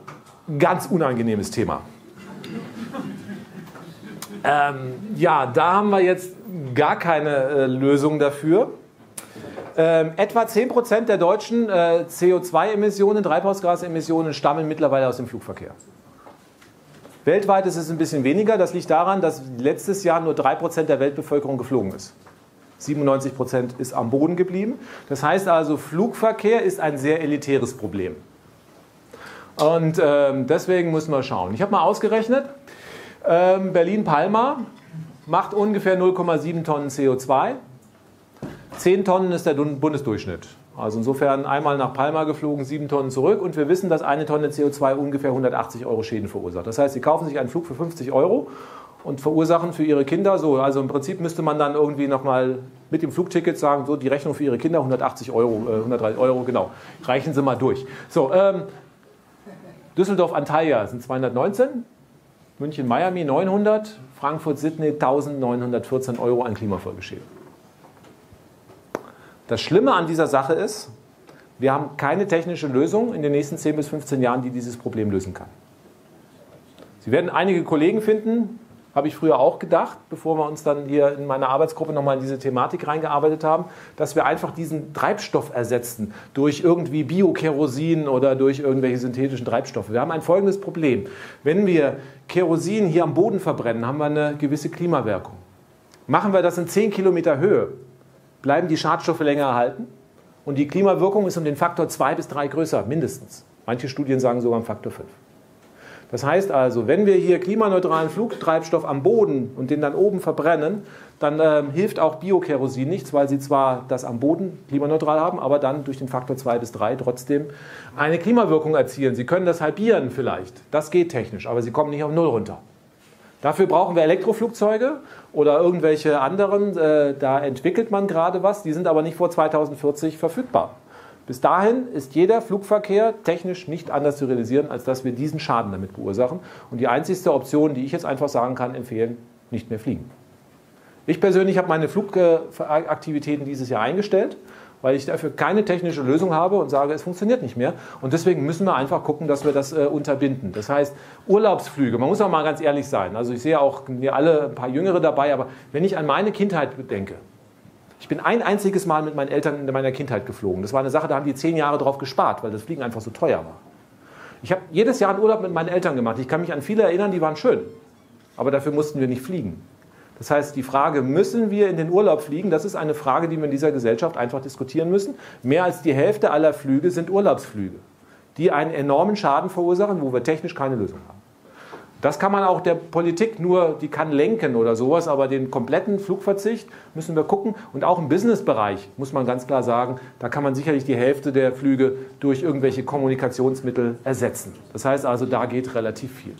ganz unangenehmes Thema. Ähm, ja, da haben wir jetzt gar keine äh, Lösung dafür. Ähm, etwa 10% der deutschen äh, CO2-Emissionen, Treibhausgasemissionen stammen mittlerweile aus dem Flugverkehr. Weltweit ist es ein bisschen weniger. Das liegt daran, dass letztes Jahr nur 3% der Weltbevölkerung geflogen ist. 97% ist am Boden geblieben. Das heißt also, Flugverkehr ist ein sehr elitäres Problem. Und ähm, deswegen müssen wir schauen. Ich habe mal ausgerechnet, ähm, Berlin-Palma macht ungefähr 0,7 Tonnen CO2. 10 Tonnen ist der Bundesdurchschnitt. Also insofern einmal nach Palma geflogen, 7 Tonnen zurück. Und wir wissen, dass eine Tonne CO2 ungefähr 180 Euro Schäden verursacht. Das heißt, Sie kaufen sich einen Flug für 50 Euro und verursachen für Ihre Kinder so. Also im Prinzip müsste man dann irgendwie nochmal mit dem Flugticket sagen, so die Rechnung für Ihre Kinder 180 Euro, äh, 130 Euro, genau. Reichen Sie mal durch. So, ähm, Düsseldorf-Antalya sind 219, München-Miami 900, Frankfurt-Sydney 1914 Euro an Klimafolgeschäden. Das Schlimme an dieser Sache ist, wir haben keine technische Lösung in den nächsten 10 bis 15 Jahren, die dieses Problem lösen kann. Sie werden einige Kollegen finden, habe ich früher auch gedacht, bevor wir uns dann hier in meiner Arbeitsgruppe nochmal in diese Thematik reingearbeitet haben, dass wir einfach diesen Treibstoff ersetzen durch irgendwie Biokerosin oder durch irgendwelche synthetischen Treibstoffe. Wir haben ein folgendes Problem. Wenn wir Kerosin hier am Boden verbrennen, haben wir eine gewisse Klimawirkung. Machen wir das in 10 Kilometer Höhe, bleiben die Schadstoffe länger erhalten und die Klimawirkung ist um den Faktor 2 bis 3 größer, mindestens. Manche Studien sagen sogar um Faktor 5. Das heißt also, wenn wir hier klimaneutralen Flugtreibstoff am Boden und den dann oben verbrennen, dann ähm, hilft auch Biokerosin nichts, weil sie zwar das am Boden klimaneutral haben, aber dann durch den Faktor 2 bis 3 trotzdem eine Klimawirkung erzielen. Sie können das halbieren vielleicht. Das geht technisch, aber sie kommen nicht auf Null runter. Dafür brauchen wir Elektroflugzeuge oder irgendwelche anderen. Äh, da entwickelt man gerade was. Die sind aber nicht vor 2040 verfügbar. Bis dahin ist jeder Flugverkehr technisch nicht anders zu realisieren, als dass wir diesen Schaden damit verursachen. Und die einzigste Option, die ich jetzt einfach sagen kann, empfehlen, nicht mehr fliegen. Ich persönlich habe meine Flugaktivitäten dieses Jahr eingestellt, weil ich dafür keine technische Lösung habe und sage, es funktioniert nicht mehr. Und deswegen müssen wir einfach gucken, dass wir das äh, unterbinden. Das heißt, Urlaubsflüge, man muss auch mal ganz ehrlich sein. Also ich sehe auch alle ein paar Jüngere dabei, aber wenn ich an meine Kindheit denke, ich bin ein einziges Mal mit meinen Eltern in meiner Kindheit geflogen. Das war eine Sache, da haben die zehn Jahre drauf gespart, weil das Fliegen einfach so teuer war. Ich habe jedes Jahr einen Urlaub mit meinen Eltern gemacht. Ich kann mich an viele erinnern, die waren schön. Aber dafür mussten wir nicht fliegen. Das heißt, die Frage, müssen wir in den Urlaub fliegen, das ist eine Frage, die wir in dieser Gesellschaft einfach diskutieren müssen. Mehr als die Hälfte aller Flüge sind Urlaubsflüge, die einen enormen Schaden verursachen, wo wir technisch keine Lösung haben. Das kann man auch der Politik nur, die kann lenken oder sowas, aber den kompletten Flugverzicht müssen wir gucken. Und auch im Businessbereich muss man ganz klar sagen, da kann man sicherlich die Hälfte der Flüge durch irgendwelche Kommunikationsmittel ersetzen. Das heißt also, da geht relativ viel.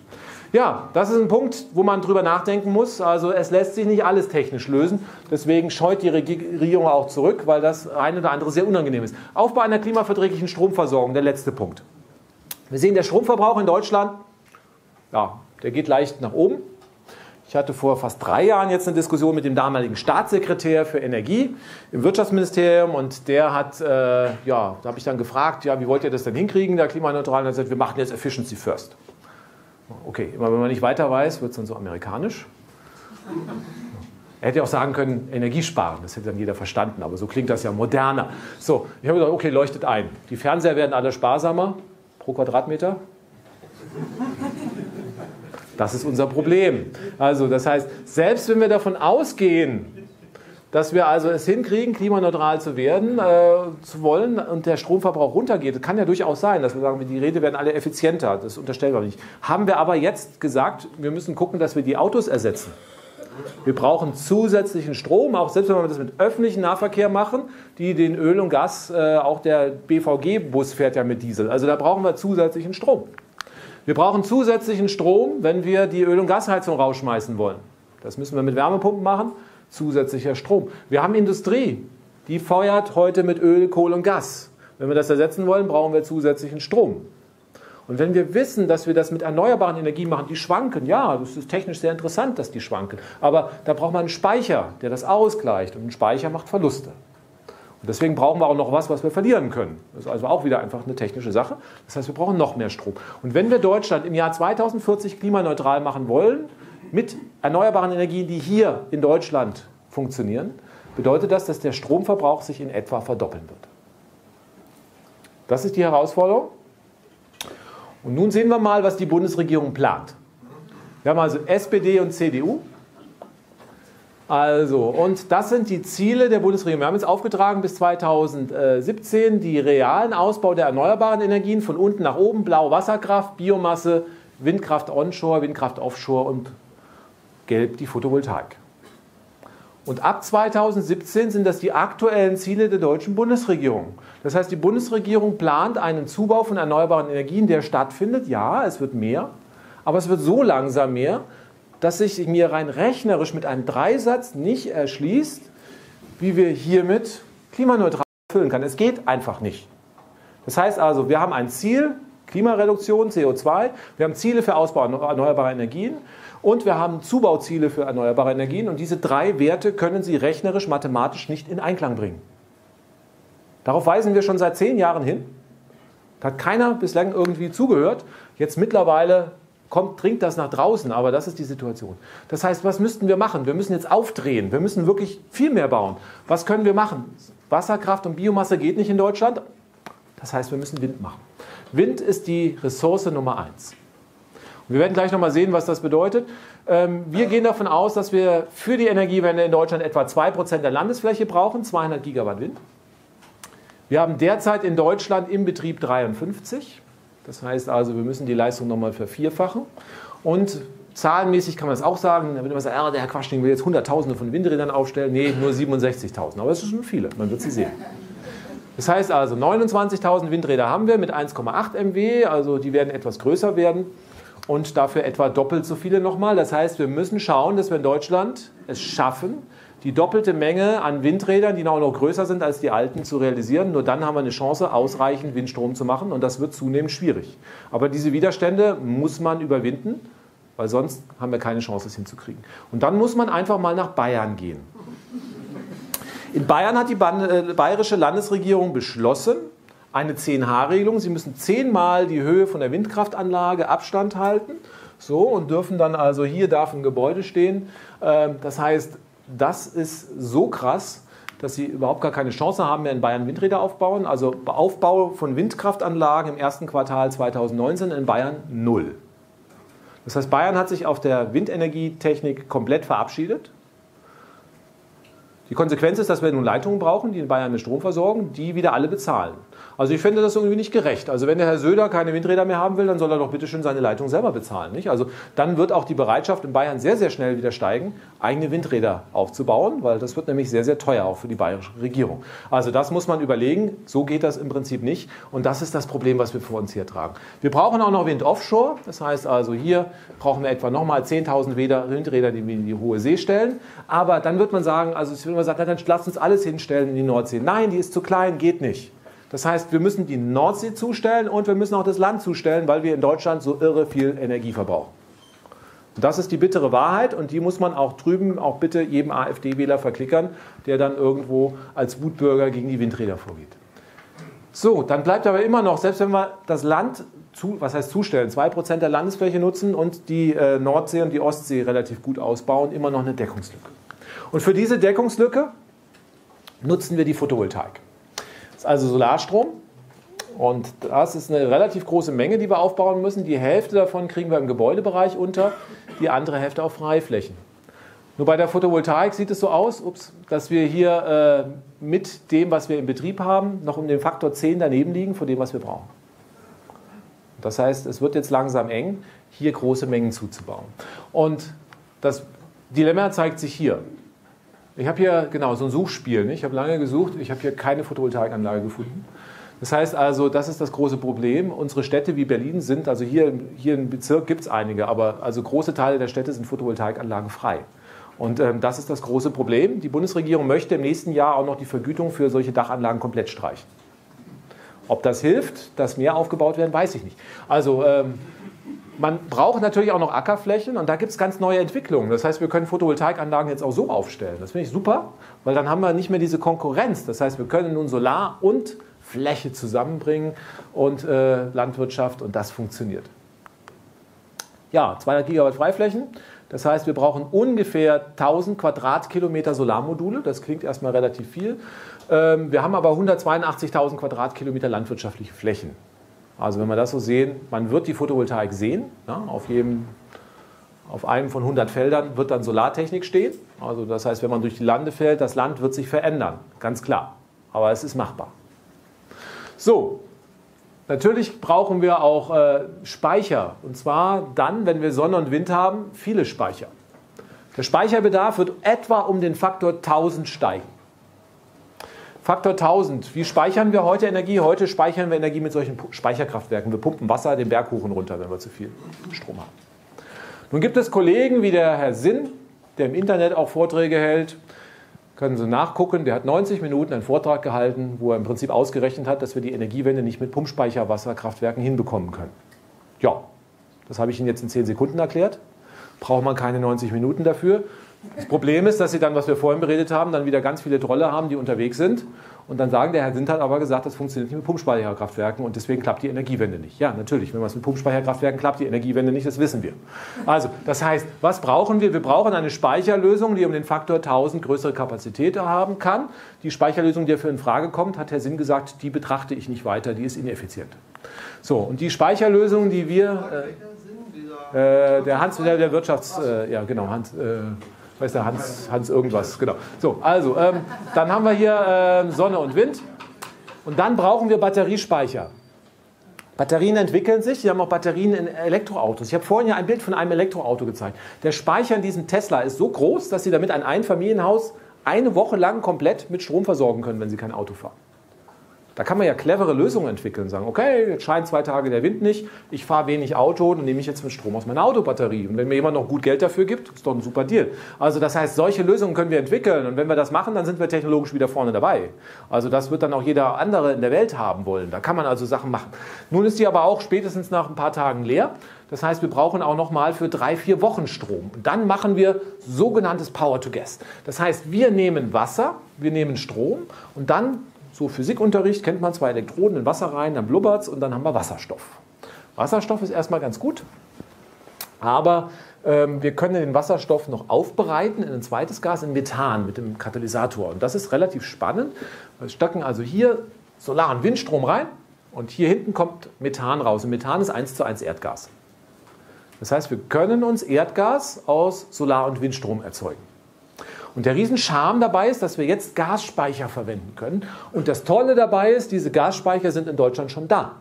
Ja, das ist ein Punkt, wo man drüber nachdenken muss. Also es lässt sich nicht alles technisch lösen. Deswegen scheut die Regierung auch zurück, weil das eine oder andere sehr unangenehm ist. Aufbau einer klimaverträglichen Stromversorgung, der letzte Punkt. Wir sehen, der Stromverbrauch in Deutschland ja, der geht leicht nach oben. Ich hatte vor fast drei Jahren jetzt eine Diskussion mit dem damaligen Staatssekretär für Energie im Wirtschaftsministerium und der hat, äh, ja, da habe ich dann gefragt, ja, wie wollt ihr das denn hinkriegen, der klimaneutral? Und er hat gesagt, wir machen jetzt Efficiency First. Okay, immer wenn man nicht weiter weiß, wird es dann so amerikanisch. Er hätte auch sagen können, Energiesparen, das hätte dann jeder verstanden, aber so klingt das ja moderner. So, ich habe gesagt, okay, leuchtet ein. Die Fernseher werden alle sparsamer pro Quadratmeter. Das ist unser Problem. Also das heißt, selbst wenn wir davon ausgehen, dass wir also es hinkriegen, klimaneutral zu werden, äh, zu wollen und der Stromverbrauch runtergeht, kann ja durchaus sein, dass wir sagen, die Räte werden alle effizienter. Das unterstellen wir nicht. Haben wir aber jetzt gesagt, wir müssen gucken, dass wir die Autos ersetzen. Wir brauchen zusätzlichen Strom, auch selbst wenn wir das mit öffentlichem Nahverkehr machen, die den Öl und Gas, äh, auch der BVG-Bus fährt ja mit Diesel. Also da brauchen wir zusätzlichen Strom. Wir brauchen zusätzlichen Strom, wenn wir die Öl- und Gasheizung rausschmeißen wollen. Das müssen wir mit Wärmepumpen machen. Zusätzlicher Strom. Wir haben Industrie, die feuert heute mit Öl, Kohle und Gas. Wenn wir das ersetzen wollen, brauchen wir zusätzlichen Strom. Und wenn wir wissen, dass wir das mit erneuerbaren Energien machen, die schwanken, ja, das ist technisch sehr interessant, dass die schwanken. Aber da braucht man einen Speicher, der das ausgleicht. Und ein Speicher macht Verluste. Und deswegen brauchen wir auch noch was, was wir verlieren können. Das ist also auch wieder einfach eine technische Sache. Das heißt, wir brauchen noch mehr Strom. Und wenn wir Deutschland im Jahr 2040 klimaneutral machen wollen, mit erneuerbaren Energien, die hier in Deutschland funktionieren, bedeutet das, dass der Stromverbrauch sich in etwa verdoppeln wird. Das ist die Herausforderung. Und nun sehen wir mal, was die Bundesregierung plant. Wir haben also SPD und CDU also, und das sind die Ziele der Bundesregierung. Wir haben jetzt aufgetragen bis 2017 die realen Ausbau der erneuerbaren Energien von unten nach oben, blau Wasserkraft, Biomasse, Windkraft onshore, Windkraft offshore und gelb die Photovoltaik. Und ab 2017 sind das die aktuellen Ziele der deutschen Bundesregierung. Das heißt, die Bundesregierung plant einen Zubau von erneuerbaren Energien, der stattfindet. Ja, es wird mehr, aber es wird so langsam mehr, dass sich mir rein rechnerisch mit einem Dreisatz nicht erschließt, wie wir hiermit klimaneutral erfüllen können. Es geht einfach nicht. Das heißt also, wir haben ein Ziel, Klimareduktion, CO2, wir haben Ziele für Ausbau erneuerbarer Energien und wir haben Zubauziele für erneuerbare Energien und diese drei Werte können Sie rechnerisch, mathematisch nicht in Einklang bringen. Darauf weisen wir schon seit zehn Jahren hin. Da hat keiner bislang irgendwie zugehört. Jetzt mittlerweile kommt, dringt das nach draußen, aber das ist die Situation. Das heißt, was müssten wir machen? Wir müssen jetzt aufdrehen, wir müssen wirklich viel mehr bauen. Was können wir machen? Wasserkraft und Biomasse geht nicht in Deutschland. Das heißt, wir müssen Wind machen. Wind ist die Ressource Nummer eins. Und wir werden gleich nochmal sehen, was das bedeutet. Ähm, wir gehen davon aus, dass wir für die Energiewende in Deutschland etwa 2% der Landesfläche brauchen, 200 Gigawatt Wind. Wir haben derzeit in Deutschland im Betrieb 53. Das heißt also, wir müssen die Leistung nochmal vervierfachen. Und zahlenmäßig kann man das auch sagen. Da wird immer sagen, ah, der Herr Quaschning will jetzt Hunderttausende von Windrädern aufstellen. Nee, nur 67.000. Aber es sind schon viele, man wird sie sehen. Das heißt also, 29.000 Windräder haben wir mit 1,8 MW, also die werden etwas größer werden und dafür etwa doppelt so viele nochmal. Das heißt, wir müssen schauen, dass wir in Deutschland es schaffen, die doppelte Menge an Windrädern, die noch größer sind als die alten, zu realisieren. Nur dann haben wir eine Chance, ausreichend Windstrom zu machen und das wird zunehmend schwierig. Aber diese Widerstände muss man überwinden, weil sonst haben wir keine Chance, es hinzukriegen. Und dann muss man einfach mal nach Bayern gehen. In Bayern hat die äh, bayerische Landesregierung beschlossen, eine 10H-Regelung. Sie müssen zehnmal die Höhe von der Windkraftanlage Abstand halten. So, und dürfen dann also hier darf ein Gebäude stehen. Ähm, das heißt, das ist so krass, dass sie überhaupt gar keine Chance haben mehr in Bayern Windräder aufbauen. Also Aufbau von Windkraftanlagen im ersten Quartal 2019 in Bayern null. Das heißt, Bayern hat sich auf der Windenergietechnik komplett verabschiedet. Die Konsequenz ist, dass wir nun Leitungen brauchen, die in Bayern mit Strom versorgen, die wieder alle bezahlen. Also ich finde das irgendwie nicht gerecht. Also wenn der Herr Söder keine Windräder mehr haben will, dann soll er doch bitte schön seine Leitung selber bezahlen. Nicht? Also dann wird auch die Bereitschaft in Bayern sehr, sehr schnell wieder steigen, eigene Windräder aufzubauen, weil das wird nämlich sehr, sehr teuer auch für die bayerische Regierung. Also das muss man überlegen. So geht das im Prinzip nicht. Und das ist das Problem, was wir vor uns hier tragen. Wir brauchen auch noch Wind offshore. Das heißt also hier brauchen wir etwa nochmal 10.000 Windräder, die wir in die hohe See stellen. Aber dann wird man sagen, also es wird immer gesagt, dann lasst uns alles hinstellen in die Nordsee. Nein, die ist zu klein, geht nicht. Das heißt, wir müssen die Nordsee zustellen und wir müssen auch das Land zustellen, weil wir in Deutschland so irre viel Energie verbrauchen. Das ist die bittere Wahrheit und die muss man auch drüben auch bitte jedem AfD-Wähler verklickern, der dann irgendwo als Wutbürger gegen die Windräder vorgeht. So, dann bleibt aber immer noch, selbst wenn wir das Land, zu, was heißt zustellen, 2% der Landesfläche nutzen und die äh, Nordsee und die Ostsee relativ gut ausbauen, immer noch eine Deckungslücke. Und für diese Deckungslücke nutzen wir die Photovoltaik. Ist also Solarstrom. Und das ist eine relativ große Menge, die wir aufbauen müssen. Die Hälfte davon kriegen wir im Gebäudebereich unter, die andere Hälfte auf Freiflächen. Nur bei der Photovoltaik sieht es so aus, ups, dass wir hier äh, mit dem, was wir im Betrieb haben, noch um den Faktor 10 daneben liegen von dem, was wir brauchen. Das heißt, es wird jetzt langsam eng, hier große Mengen zuzubauen. Und das Dilemma zeigt sich hier. Ich habe hier genau so ein Suchspiel. Nicht? Ich habe lange gesucht, ich habe hier keine Photovoltaikanlage gefunden. Das heißt also, das ist das große Problem. Unsere Städte wie Berlin sind, also hier, hier im Bezirk gibt es einige, aber also große Teile der Städte sind Photovoltaikanlagen frei. Und ähm, das ist das große Problem. Die Bundesregierung möchte im nächsten Jahr auch noch die Vergütung für solche Dachanlagen komplett streichen. Ob das hilft, dass mehr aufgebaut werden, weiß ich nicht. Also ähm, man braucht natürlich auch noch Ackerflächen und da gibt es ganz neue Entwicklungen. Das heißt, wir können Photovoltaikanlagen jetzt auch so aufstellen. Das finde ich super, weil dann haben wir nicht mehr diese Konkurrenz. Das heißt, wir können nun Solar und Fläche zusammenbringen und äh, Landwirtschaft und das funktioniert. Ja, 200 Gigawatt Freiflächen. Das heißt, wir brauchen ungefähr 1000 Quadratkilometer Solarmodule. Das klingt erstmal relativ viel. Ähm, wir haben aber 182.000 Quadratkilometer landwirtschaftliche Flächen. Also wenn wir das so sehen, man wird die Photovoltaik sehen. Ja, auf, jedem, auf einem von 100 Feldern wird dann Solartechnik stehen. Also das heißt, wenn man durch die Lande fällt, das Land wird sich verändern, ganz klar. Aber es ist machbar. So, natürlich brauchen wir auch äh, Speicher. Und zwar dann, wenn wir Sonne und Wind haben, viele Speicher. Der Speicherbedarf wird etwa um den Faktor 1000 steigen. Faktor 1000. Wie speichern wir heute Energie? Heute speichern wir Energie mit solchen Speicherkraftwerken. Wir pumpen Wasser den Berg runter, wenn wir zu viel Strom haben. Nun gibt es Kollegen wie der Herr Sinn, der im Internet auch Vorträge hält. Können Sie nachgucken. Der hat 90 Minuten einen Vortrag gehalten, wo er im Prinzip ausgerechnet hat, dass wir die Energiewende nicht mit Pumpspeicherwasserkraftwerken hinbekommen können. Ja, das habe ich Ihnen jetzt in 10 Sekunden erklärt. Braucht man keine 90 Minuten dafür. Das Problem ist, dass sie dann, was wir vorhin beredet haben, dann wieder ganz viele Trolle haben, die unterwegs sind. Und dann sagen, der Herr Sint hat aber gesagt, das funktioniert nicht mit Pumpspeicherkraftwerken und deswegen klappt die Energiewende nicht. Ja, natürlich, wenn was mit Pumpspeicherkraftwerken klappt, die Energiewende nicht, das wissen wir. Also, das heißt, was brauchen wir? Wir brauchen eine Speicherlösung, die um den Faktor 1000 größere Kapazität haben kann. Die Speicherlösung, die dafür in Frage kommt, hat Herr Sinn gesagt, die betrachte ich nicht weiter, die ist ineffizient. So, und die Speicherlösung, die wir. Äh, äh, der Hans, der, der Wirtschafts. Äh, ja, genau, Hans. Äh, weiß der Hans, Hans irgendwas, genau. So, also, ähm, dann haben wir hier äh, Sonne und Wind und dann brauchen wir Batteriespeicher. Batterien entwickeln sich, sie haben auch Batterien in Elektroautos. Ich habe vorhin ja ein Bild von einem Elektroauto gezeigt. Der Speicher in diesem Tesla ist so groß, dass Sie damit ein Einfamilienhaus eine Woche lang komplett mit Strom versorgen können, wenn Sie kein Auto fahren. Da kann man ja clevere Lösungen entwickeln. Sagen, okay, jetzt scheint zwei Tage der Wind nicht, ich fahre wenig Auto, dann nehme ich jetzt mit Strom aus meiner Autobatterie. Und wenn mir jemand noch gut Geld dafür gibt, ist doch ein super Deal. Also das heißt, solche Lösungen können wir entwickeln. Und wenn wir das machen, dann sind wir technologisch wieder vorne dabei. Also das wird dann auch jeder andere in der Welt haben wollen. Da kann man also Sachen machen. Nun ist die aber auch spätestens nach ein paar Tagen leer. Das heißt, wir brauchen auch noch mal für drei, vier Wochen Strom. Dann machen wir sogenanntes Power to Gas. Das heißt, wir nehmen Wasser, wir nehmen Strom und dann, so Physikunterricht, kennt man zwei Elektroden in Wasser rein, dann blubbert es und dann haben wir Wasserstoff. Wasserstoff ist erstmal ganz gut, aber ähm, wir können den Wasserstoff noch aufbereiten in ein zweites Gas, in Methan mit dem Katalysator. Und das ist relativ spannend. Wir stecken also hier Solar- und Windstrom rein und hier hinten kommt Methan raus. Und Methan ist 1 zu 1 Erdgas. Das heißt, wir können uns Erdgas aus Solar- und Windstrom erzeugen. Und der Riesenscharme dabei ist, dass wir jetzt Gasspeicher verwenden können. Und das Tolle dabei ist, diese Gasspeicher sind in Deutschland schon da.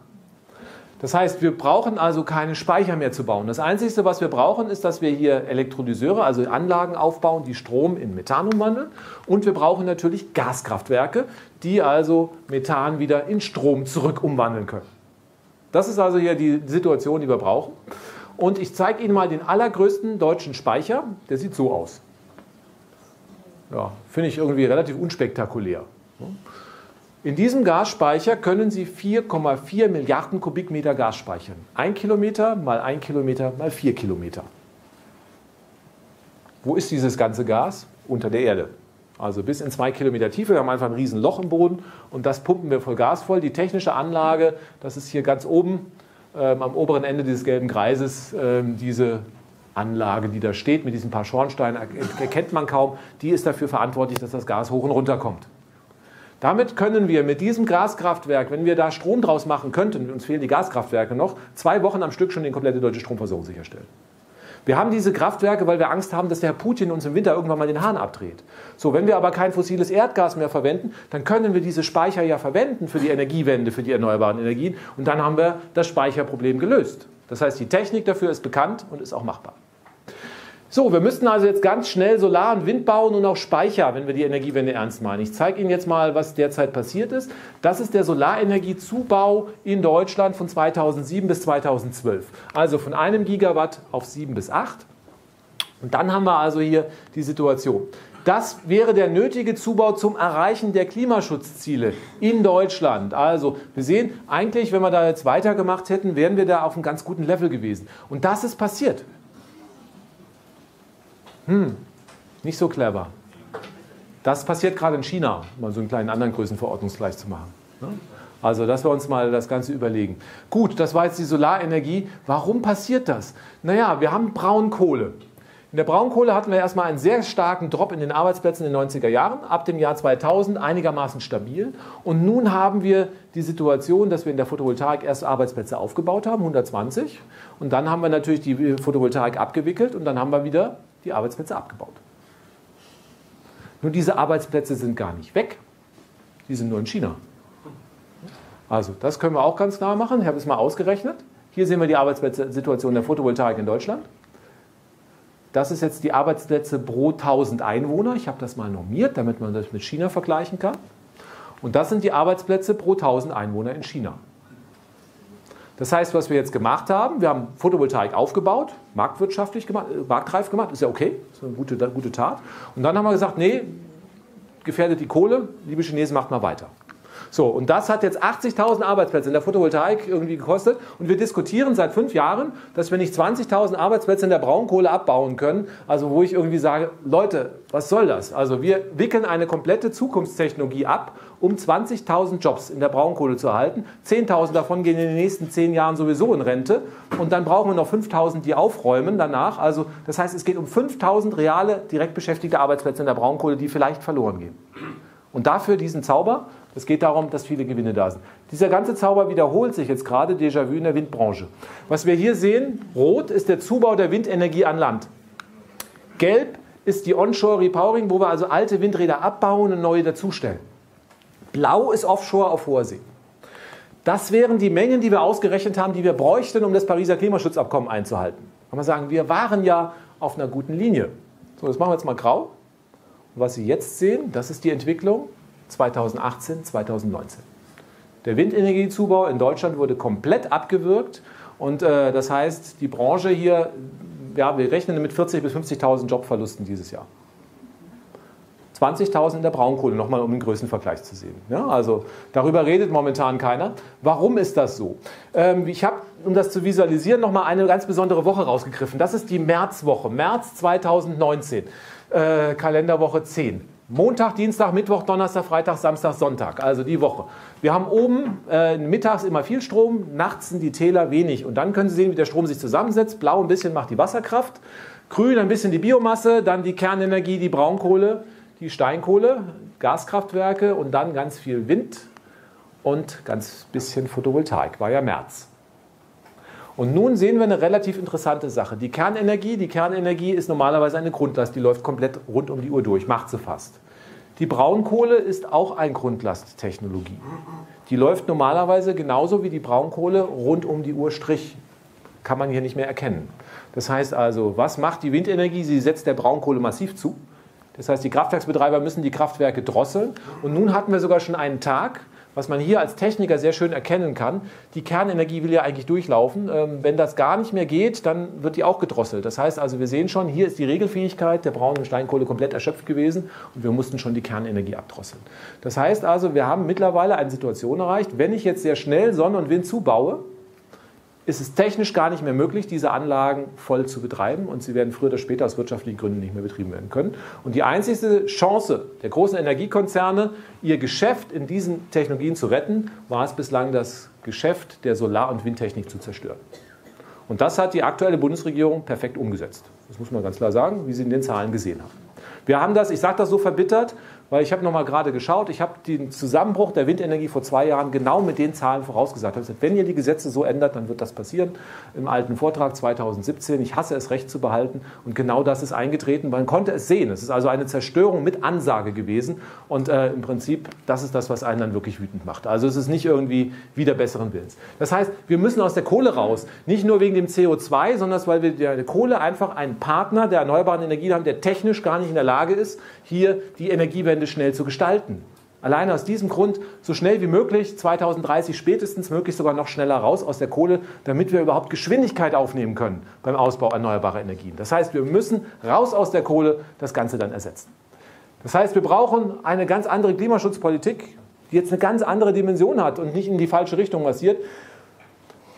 Das heißt, wir brauchen also keine Speicher mehr zu bauen. Das Einzige, was wir brauchen, ist, dass wir hier Elektrolyseure, also Anlagen aufbauen, die Strom in Methan umwandeln. Und wir brauchen natürlich Gaskraftwerke, die also Methan wieder in Strom zurück umwandeln können. Das ist also hier die Situation, die wir brauchen. Und ich zeige Ihnen mal den allergrößten deutschen Speicher. Der sieht so aus. Ja, finde ich irgendwie relativ unspektakulär. In diesem Gasspeicher können Sie 4,4 Milliarden Kubikmeter Gas speichern. Ein Kilometer mal ein Kilometer mal vier Kilometer. Wo ist dieses ganze Gas? Unter der Erde. Also bis in zwei Kilometer Tiefe. Wir haben einfach ein riesen Loch im Boden und das pumpen wir voll Gas voll. Die technische Anlage, das ist hier ganz oben ähm, am oberen Ende dieses gelben Kreises ähm, diese Anlage, die da steht, mit diesen paar Schornsteinen, erkennt man kaum, die ist dafür verantwortlich, dass das Gas hoch und runter kommt. Damit können wir mit diesem Gaskraftwerk, wenn wir da Strom draus machen könnten, uns fehlen die Gaskraftwerke noch, zwei Wochen am Stück schon die komplette deutsche Stromversorgung sicherstellen. Wir haben diese Kraftwerke, weil wir Angst haben, dass der Herr Putin uns im Winter irgendwann mal den Hahn abdreht. So, wenn wir aber kein fossiles Erdgas mehr verwenden, dann können wir diese Speicher ja verwenden für die Energiewende, für die erneuerbaren Energien. Und dann haben wir das Speicherproblem gelöst. Das heißt, die Technik dafür ist bekannt und ist auch machbar. So, wir müssten also jetzt ganz schnell Solar- und Wind bauen und auch Speicher, wenn wir die Energiewende ernst meinen. Ich zeige Ihnen jetzt mal, was derzeit passiert ist. Das ist der Solarenergiezubau in Deutschland von 2007 bis 2012. Also von einem Gigawatt auf 7 bis 8. Und dann haben wir also hier die Situation. Das wäre der nötige Zubau zum Erreichen der Klimaschutzziele in Deutschland. Also wir sehen, eigentlich, wenn wir da jetzt weitergemacht hätten, wären wir da auf einem ganz guten Level gewesen. Und das ist passiert. Hm, nicht so clever. Das passiert gerade in China, mal so einen kleinen anderen Größenverordnungsgleich zu machen. Ne? Also, dass wir uns mal das Ganze überlegen. Gut, das war jetzt die Solarenergie. Warum passiert das? Naja, wir haben Braunkohle. In der Braunkohle hatten wir erstmal einen sehr starken Drop in den Arbeitsplätzen in den 90er Jahren, ab dem Jahr 2000 einigermaßen stabil. Und nun haben wir die Situation, dass wir in der Photovoltaik erst Arbeitsplätze aufgebaut haben, 120. Und dann haben wir natürlich die Photovoltaik abgewickelt und dann haben wir wieder die Arbeitsplätze abgebaut. Nur diese Arbeitsplätze sind gar nicht weg, die sind nur in China. Also das können wir auch ganz klar machen. Ich habe es mal ausgerechnet. Hier sehen wir die Arbeitsplatzsituation der Photovoltaik in Deutschland. Das ist jetzt die Arbeitsplätze pro 1000 Einwohner. Ich habe das mal normiert, damit man das mit China vergleichen kann. Und das sind die Arbeitsplätze pro 1000 Einwohner in China. Das heißt, was wir jetzt gemacht haben, wir haben Photovoltaik aufgebaut, marktwirtschaftlich gemacht, äh, marktreif gemacht, ist ja okay, ist eine gute, gute Tat. Und dann haben wir gesagt, nee, gefährdet die Kohle, liebe Chinesen, macht mal weiter. So, und das hat jetzt 80.000 Arbeitsplätze in der Photovoltaik irgendwie gekostet. Und wir diskutieren seit fünf Jahren, dass wir nicht 20.000 Arbeitsplätze in der Braunkohle abbauen können. Also, wo ich irgendwie sage, Leute, was soll das? Also, wir wickeln eine komplette Zukunftstechnologie ab, um 20.000 Jobs in der Braunkohle zu erhalten. 10.000 davon gehen in den nächsten zehn Jahren sowieso in Rente. Und dann brauchen wir noch 5.000, die aufräumen danach. Also, das heißt, es geht um 5.000 reale, direkt beschäftigte Arbeitsplätze in der Braunkohle, die vielleicht verloren gehen. Und dafür diesen Zauber, es geht darum, dass viele Gewinne da sind. Dieser ganze Zauber wiederholt sich jetzt gerade, Déjà-vu in der Windbranche. Was wir hier sehen, rot ist der Zubau der Windenergie an Land. Gelb ist die Onshore Repowering, wo wir also alte Windräder abbauen und neue dazustellen. Blau ist Offshore auf hoher See. Das wären die Mengen, die wir ausgerechnet haben, die wir bräuchten, um das Pariser Klimaschutzabkommen einzuhalten. Kann man sagen, wir waren ja auf einer guten Linie. So, das machen wir jetzt mal grau. Und was Sie jetzt sehen, das ist die Entwicklung 2018, 2019. Der Windenergiezubau in Deutschland wurde komplett abgewürgt und äh, das heißt, die Branche hier, ja, wir rechnen mit 40.000 bis 50.000 Jobverlusten dieses Jahr. 20.000 in der Braunkohle, nochmal um den Größenvergleich zu sehen. Ja, also darüber redet momentan keiner. Warum ist das so? Ähm, ich habe, um das zu visualisieren, nochmal eine ganz besondere Woche rausgegriffen. Das ist die Märzwoche, März 2019, äh, Kalenderwoche 10. Montag, Dienstag, Mittwoch, Donnerstag, Freitag, Samstag, Sonntag, also die Woche. Wir haben oben äh, mittags immer viel Strom, nachts sind die Täler wenig. Und dann können Sie sehen, wie der Strom sich zusammensetzt. Blau ein bisschen macht die Wasserkraft, grün ein bisschen die Biomasse, dann die Kernenergie, die Braunkohle, die Steinkohle, Gaskraftwerke und dann ganz viel Wind und ganz bisschen Photovoltaik. War ja März. Und nun sehen wir eine relativ interessante Sache. Die Kernenergie, die Kernenergie ist normalerweise eine Grundlast, die läuft komplett rund um die Uhr durch, macht sie fast. Die Braunkohle ist auch eine Grundlasttechnologie. Die läuft normalerweise genauso wie die Braunkohle rund um die Uhr Strich. Kann man hier nicht mehr erkennen. Das heißt also, was macht die Windenergie? Sie setzt der Braunkohle massiv zu. Das heißt, die Kraftwerksbetreiber müssen die Kraftwerke drosseln. Und nun hatten wir sogar schon einen Tag, was man hier als Techniker sehr schön erkennen kann, die Kernenergie will ja eigentlich durchlaufen. Ähm, wenn das gar nicht mehr geht, dann wird die auch gedrosselt. Das heißt also, wir sehen schon, hier ist die Regelfähigkeit der Braun- und Steinkohle komplett erschöpft gewesen und wir mussten schon die Kernenergie abdrosseln. Das heißt also, wir haben mittlerweile eine Situation erreicht, wenn ich jetzt sehr schnell Sonne und Wind zubaue, ist es technisch gar nicht mehr möglich, diese Anlagen voll zu betreiben und sie werden früher oder später aus wirtschaftlichen Gründen nicht mehr betrieben werden können. Und die einzige Chance der großen Energiekonzerne, ihr Geschäft in diesen Technologien zu retten, war es bislang, das Geschäft der Solar- und Windtechnik zu zerstören. Und das hat die aktuelle Bundesregierung perfekt umgesetzt. Das muss man ganz klar sagen, wie Sie in den Zahlen gesehen haben. Wir haben das, ich sage das so verbittert, weil ich habe noch mal gerade geschaut, ich habe den Zusammenbruch der Windenergie vor zwei Jahren genau mit den Zahlen vorausgesagt. Ich gesagt, wenn ihr die Gesetze so ändert, dann wird das passieren. Im alten Vortrag 2017, ich hasse es, Recht zu behalten. Und genau das ist eingetreten. Man konnte es sehen. Es ist also eine Zerstörung mit Ansage gewesen. Und äh, im Prinzip, das ist das, was einen dann wirklich wütend macht. Also es ist nicht irgendwie wieder besseren Willens. Das heißt, wir müssen aus der Kohle raus. Nicht nur wegen dem CO2, sondern weil wir der Kohle einfach einen Partner der erneuerbaren Energien haben, der technisch gar nicht in der Lage ist, hier die Energiewende schnell zu gestalten. Alleine aus diesem Grund so schnell wie möglich, 2030 spätestens, möglichst sogar noch schneller raus aus der Kohle, damit wir überhaupt Geschwindigkeit aufnehmen können beim Ausbau erneuerbarer Energien. Das heißt, wir müssen raus aus der Kohle das Ganze dann ersetzen. Das heißt, wir brauchen eine ganz andere Klimaschutzpolitik, die jetzt eine ganz andere Dimension hat und nicht in die falsche Richtung massiert.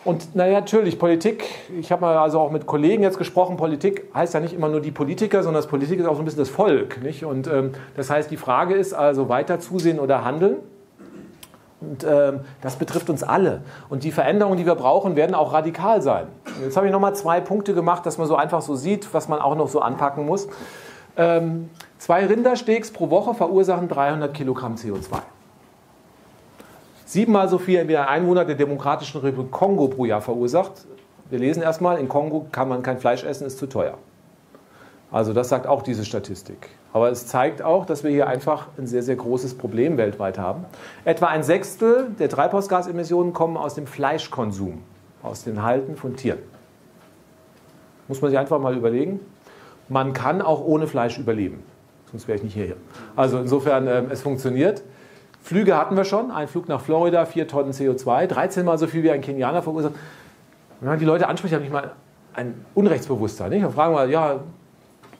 Und naja, natürlich, Politik, ich habe mal also auch mit Kollegen jetzt gesprochen, Politik heißt ja nicht immer nur die Politiker, sondern das Politik ist auch so ein bisschen das Volk. Nicht? Und ähm, das heißt, die Frage ist also weiter zusehen oder handeln. Und ähm, das betrifft uns alle. Und die Veränderungen, die wir brauchen, werden auch radikal sein. Jetzt habe ich nochmal zwei Punkte gemacht, dass man so einfach so sieht, was man auch noch so anpacken muss. Ähm, zwei Rindersteaks pro Woche verursachen 300 Kilogramm CO2 siebenmal so viel wie ein Einwohner der Demokratischen Republik Kongo pro Jahr verursacht. Wir lesen erstmal, in Kongo kann man kein Fleisch essen, ist zu teuer. Also das sagt auch diese Statistik. Aber es zeigt auch, dass wir hier einfach ein sehr, sehr großes Problem weltweit haben. Etwa ein Sechstel der Treibhausgasemissionen kommen aus dem Fleischkonsum, aus den Halten von Tieren. Muss man sich einfach mal überlegen. Man kann auch ohne Fleisch überleben. Sonst wäre ich nicht hierher. Also insofern, äh, es funktioniert. Flüge hatten wir schon. Ein Flug nach Florida, 4 Tonnen CO2, 13 mal so viel wie ein Kenianer verursacht. Wenn man die Leute anspricht, habe ich mal ein Unrechtsbewusstsein. Nicht? Dann fragen wir, ja,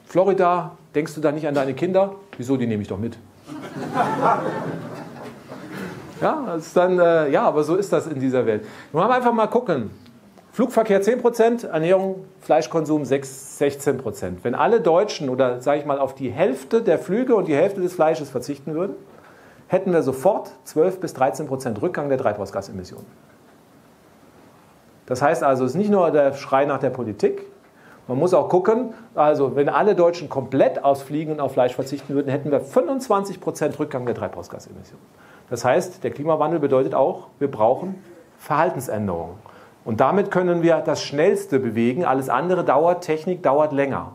Florida, denkst du da nicht an deine Kinder? Wieso, die nehme ich doch mit. ja, ist dann, äh, ja, aber so ist das in dieser Welt. Wir einfach mal gucken. Flugverkehr 10%, Ernährung, Fleischkonsum 6, 16%. Wenn alle Deutschen oder sage ich mal auf die Hälfte der Flüge und die Hälfte des Fleisches verzichten würden, hätten wir sofort 12 bis 13 Prozent Rückgang der Treibhausgasemissionen. Das heißt also, es ist nicht nur der Schrei nach der Politik, man muss auch gucken, also wenn alle Deutschen komplett aus Fliegen und auf Fleisch verzichten würden, hätten wir 25 Prozent Rückgang der Treibhausgasemissionen. Das heißt, der Klimawandel bedeutet auch, wir brauchen Verhaltensänderungen. Und damit können wir das Schnellste bewegen. Alles andere dauert, Technik dauert länger.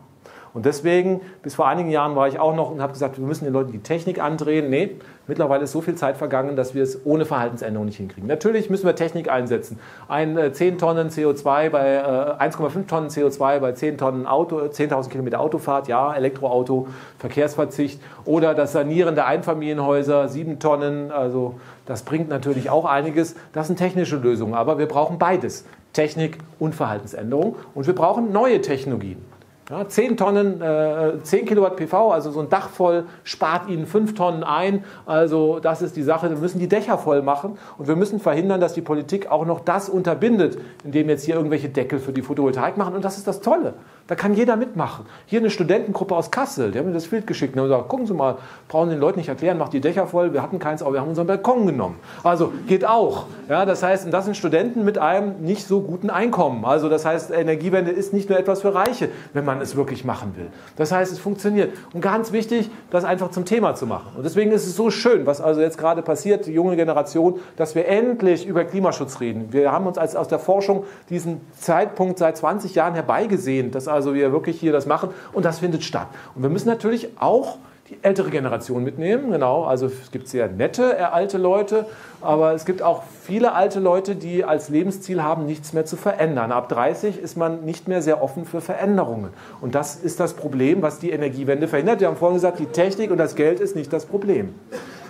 Und deswegen, bis vor einigen Jahren war ich auch noch und habe gesagt, wir müssen den Leuten die Technik andrehen. Nee, mittlerweile ist so viel Zeit vergangen, dass wir es ohne Verhaltensänderung nicht hinkriegen. Natürlich müssen wir Technik einsetzen. Ein äh, 10 Tonnen CO2 bei äh, 1,5 Tonnen CO2 bei 10 Tonnen Auto, 10.000 Kilometer Autofahrt, ja, Elektroauto, Verkehrsverzicht oder das Sanieren der Einfamilienhäuser, 7 Tonnen, also das bringt natürlich auch einiges. Das sind technische Lösungen, aber wir brauchen beides. Technik und Verhaltensänderung. Und wir brauchen neue Technologien. Ja, 10 Tonnen, äh, 10 Kilowatt PV, also so ein Dach voll, spart Ihnen 5 Tonnen ein. Also das ist die Sache. Wir müssen die Dächer voll machen und wir müssen verhindern, dass die Politik auch noch das unterbindet, indem jetzt hier irgendwelche Deckel für die Photovoltaik machen. Und das ist das Tolle. Da kann jeder mitmachen. Hier eine Studentengruppe aus Kassel, die haben mir das Bild geschickt und haben gesagt, gucken Sie mal, brauchen den Leuten nicht erklären, macht die Dächer voll, wir hatten keins, aber wir haben unseren Balkon genommen. Also geht auch. Ja, das heißt, und das sind Studenten mit einem nicht so guten Einkommen. Also das heißt, Energiewende ist nicht nur etwas für Reiche, wenn man es wirklich machen will. Das heißt, es funktioniert. Und ganz wichtig, das einfach zum Thema zu machen. Und deswegen ist es so schön, was also jetzt gerade passiert, die junge Generation, dass wir endlich über Klimaschutz reden. Wir haben uns als aus der Forschung diesen Zeitpunkt seit 20 Jahren herbeigesehen, dass also wir wirklich hier das machen und das findet statt. Und wir müssen natürlich auch die ältere Generation mitnehmen. Genau, also es gibt sehr nette äh, alte Leute, aber es gibt auch viele alte Leute, die als Lebensziel haben, nichts mehr zu verändern. Ab 30 ist man nicht mehr sehr offen für Veränderungen. Und das ist das Problem, was die Energiewende verhindert. Wir haben vorhin gesagt, die Technik und das Geld ist nicht das Problem.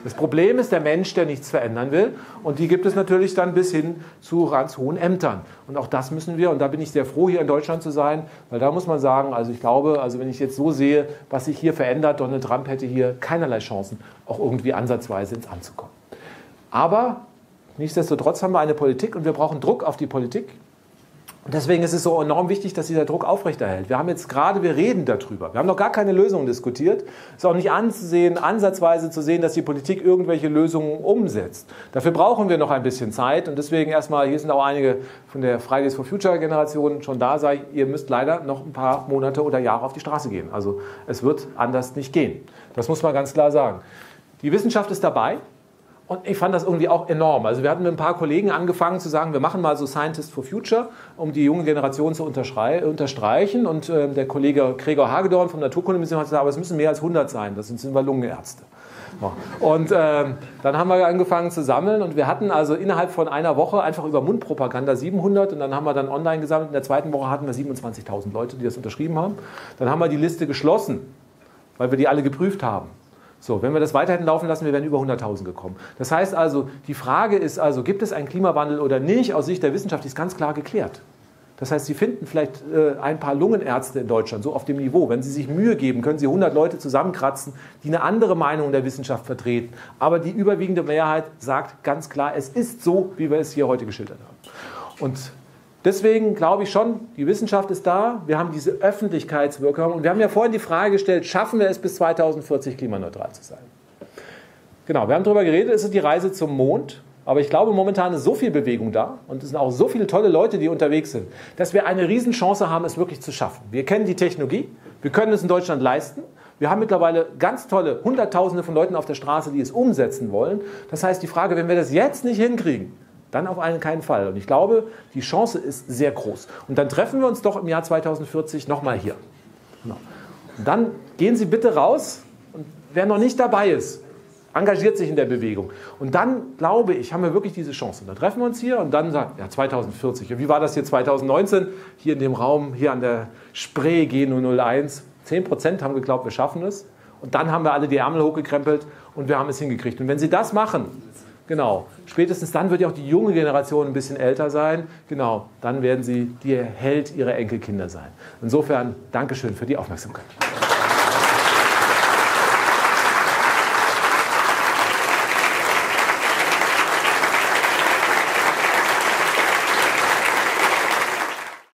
Das Problem ist der Mensch, der nichts verändern will. Und die gibt es natürlich dann bis hin zu ganz hohen Ämtern. Und auch das müssen wir, und da bin ich sehr froh, hier in Deutschland zu sein, weil da muss man sagen, also ich glaube, also wenn ich jetzt so sehe, was sich hier verändert, Donald Trump hätte hier keinerlei Chancen, auch irgendwie ansatzweise ins Amt zu kommen. Aber nichtsdestotrotz haben wir eine Politik und wir brauchen Druck auf die Politik. Und deswegen ist es so enorm wichtig, dass dieser Druck aufrechterhält. Wir haben jetzt gerade, wir reden darüber. Wir haben noch gar keine Lösung diskutiert. Es ist auch nicht anzusehen, ansatzweise zu sehen, dass die Politik irgendwelche Lösungen umsetzt. Dafür brauchen wir noch ein bisschen Zeit. Und deswegen erstmal, hier sind auch einige von der Fridays for Future Generation schon da, sei, ihr müsst leider noch ein paar Monate oder Jahre auf die Straße gehen. Also es wird anders nicht gehen. Das muss man ganz klar sagen. Die Wissenschaft ist dabei. Und ich fand das irgendwie auch enorm. Also wir hatten mit ein paar Kollegen angefangen zu sagen, wir machen mal so Scientist for Future, um die junge Generation zu unterstreichen. Und äh, der Kollege Gregor Hagedorn vom Naturkundemuseum hat gesagt, aber es müssen mehr als 100 sein, das sind, sind wir Lungenärzte. Und äh, dann haben wir angefangen zu sammeln und wir hatten also innerhalb von einer Woche einfach über Mundpropaganda 700 und dann haben wir dann online gesammelt. In der zweiten Woche hatten wir 27.000 Leute, die das unterschrieben haben. Dann haben wir die Liste geschlossen, weil wir die alle geprüft haben. So, wenn wir das weiter hätten laufen lassen, wir wären über 100.000 gekommen. Das heißt also, die Frage ist also, gibt es einen Klimawandel oder nicht? Aus Sicht der Wissenschaft ist ganz klar geklärt. Das heißt, Sie finden vielleicht äh, ein paar Lungenärzte in Deutschland, so auf dem Niveau. Wenn Sie sich Mühe geben, können Sie 100 Leute zusammenkratzen, die eine andere Meinung der Wissenschaft vertreten. Aber die überwiegende Mehrheit sagt ganz klar, es ist so, wie wir es hier heute geschildert haben. Und Deswegen glaube ich schon, die Wissenschaft ist da, wir haben diese Öffentlichkeitswirkung und wir haben ja vorhin die Frage gestellt, schaffen wir es bis 2040 klimaneutral zu sein? Genau, wir haben darüber geredet, es ist die Reise zum Mond, aber ich glaube, momentan ist so viel Bewegung da und es sind auch so viele tolle Leute, die unterwegs sind, dass wir eine Riesenchance haben, es wirklich zu schaffen. Wir kennen die Technologie, wir können es in Deutschland leisten. Wir haben mittlerweile ganz tolle Hunderttausende von Leuten auf der Straße, die es umsetzen wollen. Das heißt, die Frage, wenn wir das jetzt nicht hinkriegen, dann auf einen keinen Fall. Und ich glaube, die Chance ist sehr groß. Und dann treffen wir uns doch im Jahr 2040 nochmal hier. Genau. Dann gehen Sie bitte raus und wer noch nicht dabei ist, engagiert sich in der Bewegung. Und dann, glaube ich, haben wir wirklich diese Chance. Und dann treffen wir uns hier und dann sagen, ja, 2040. Und wie war das hier 2019? Hier in dem Raum, hier an der Spree G001. 10 Prozent haben geglaubt, wir schaffen es. Und dann haben wir alle die Ärmel hochgekrempelt und wir haben es hingekriegt. Und wenn Sie das machen, Genau. Spätestens dann wird ja auch die junge Generation ein bisschen älter sein. Genau. Dann werden sie der Held ihrer Enkelkinder sein. Insofern, Dankeschön für die Aufmerksamkeit.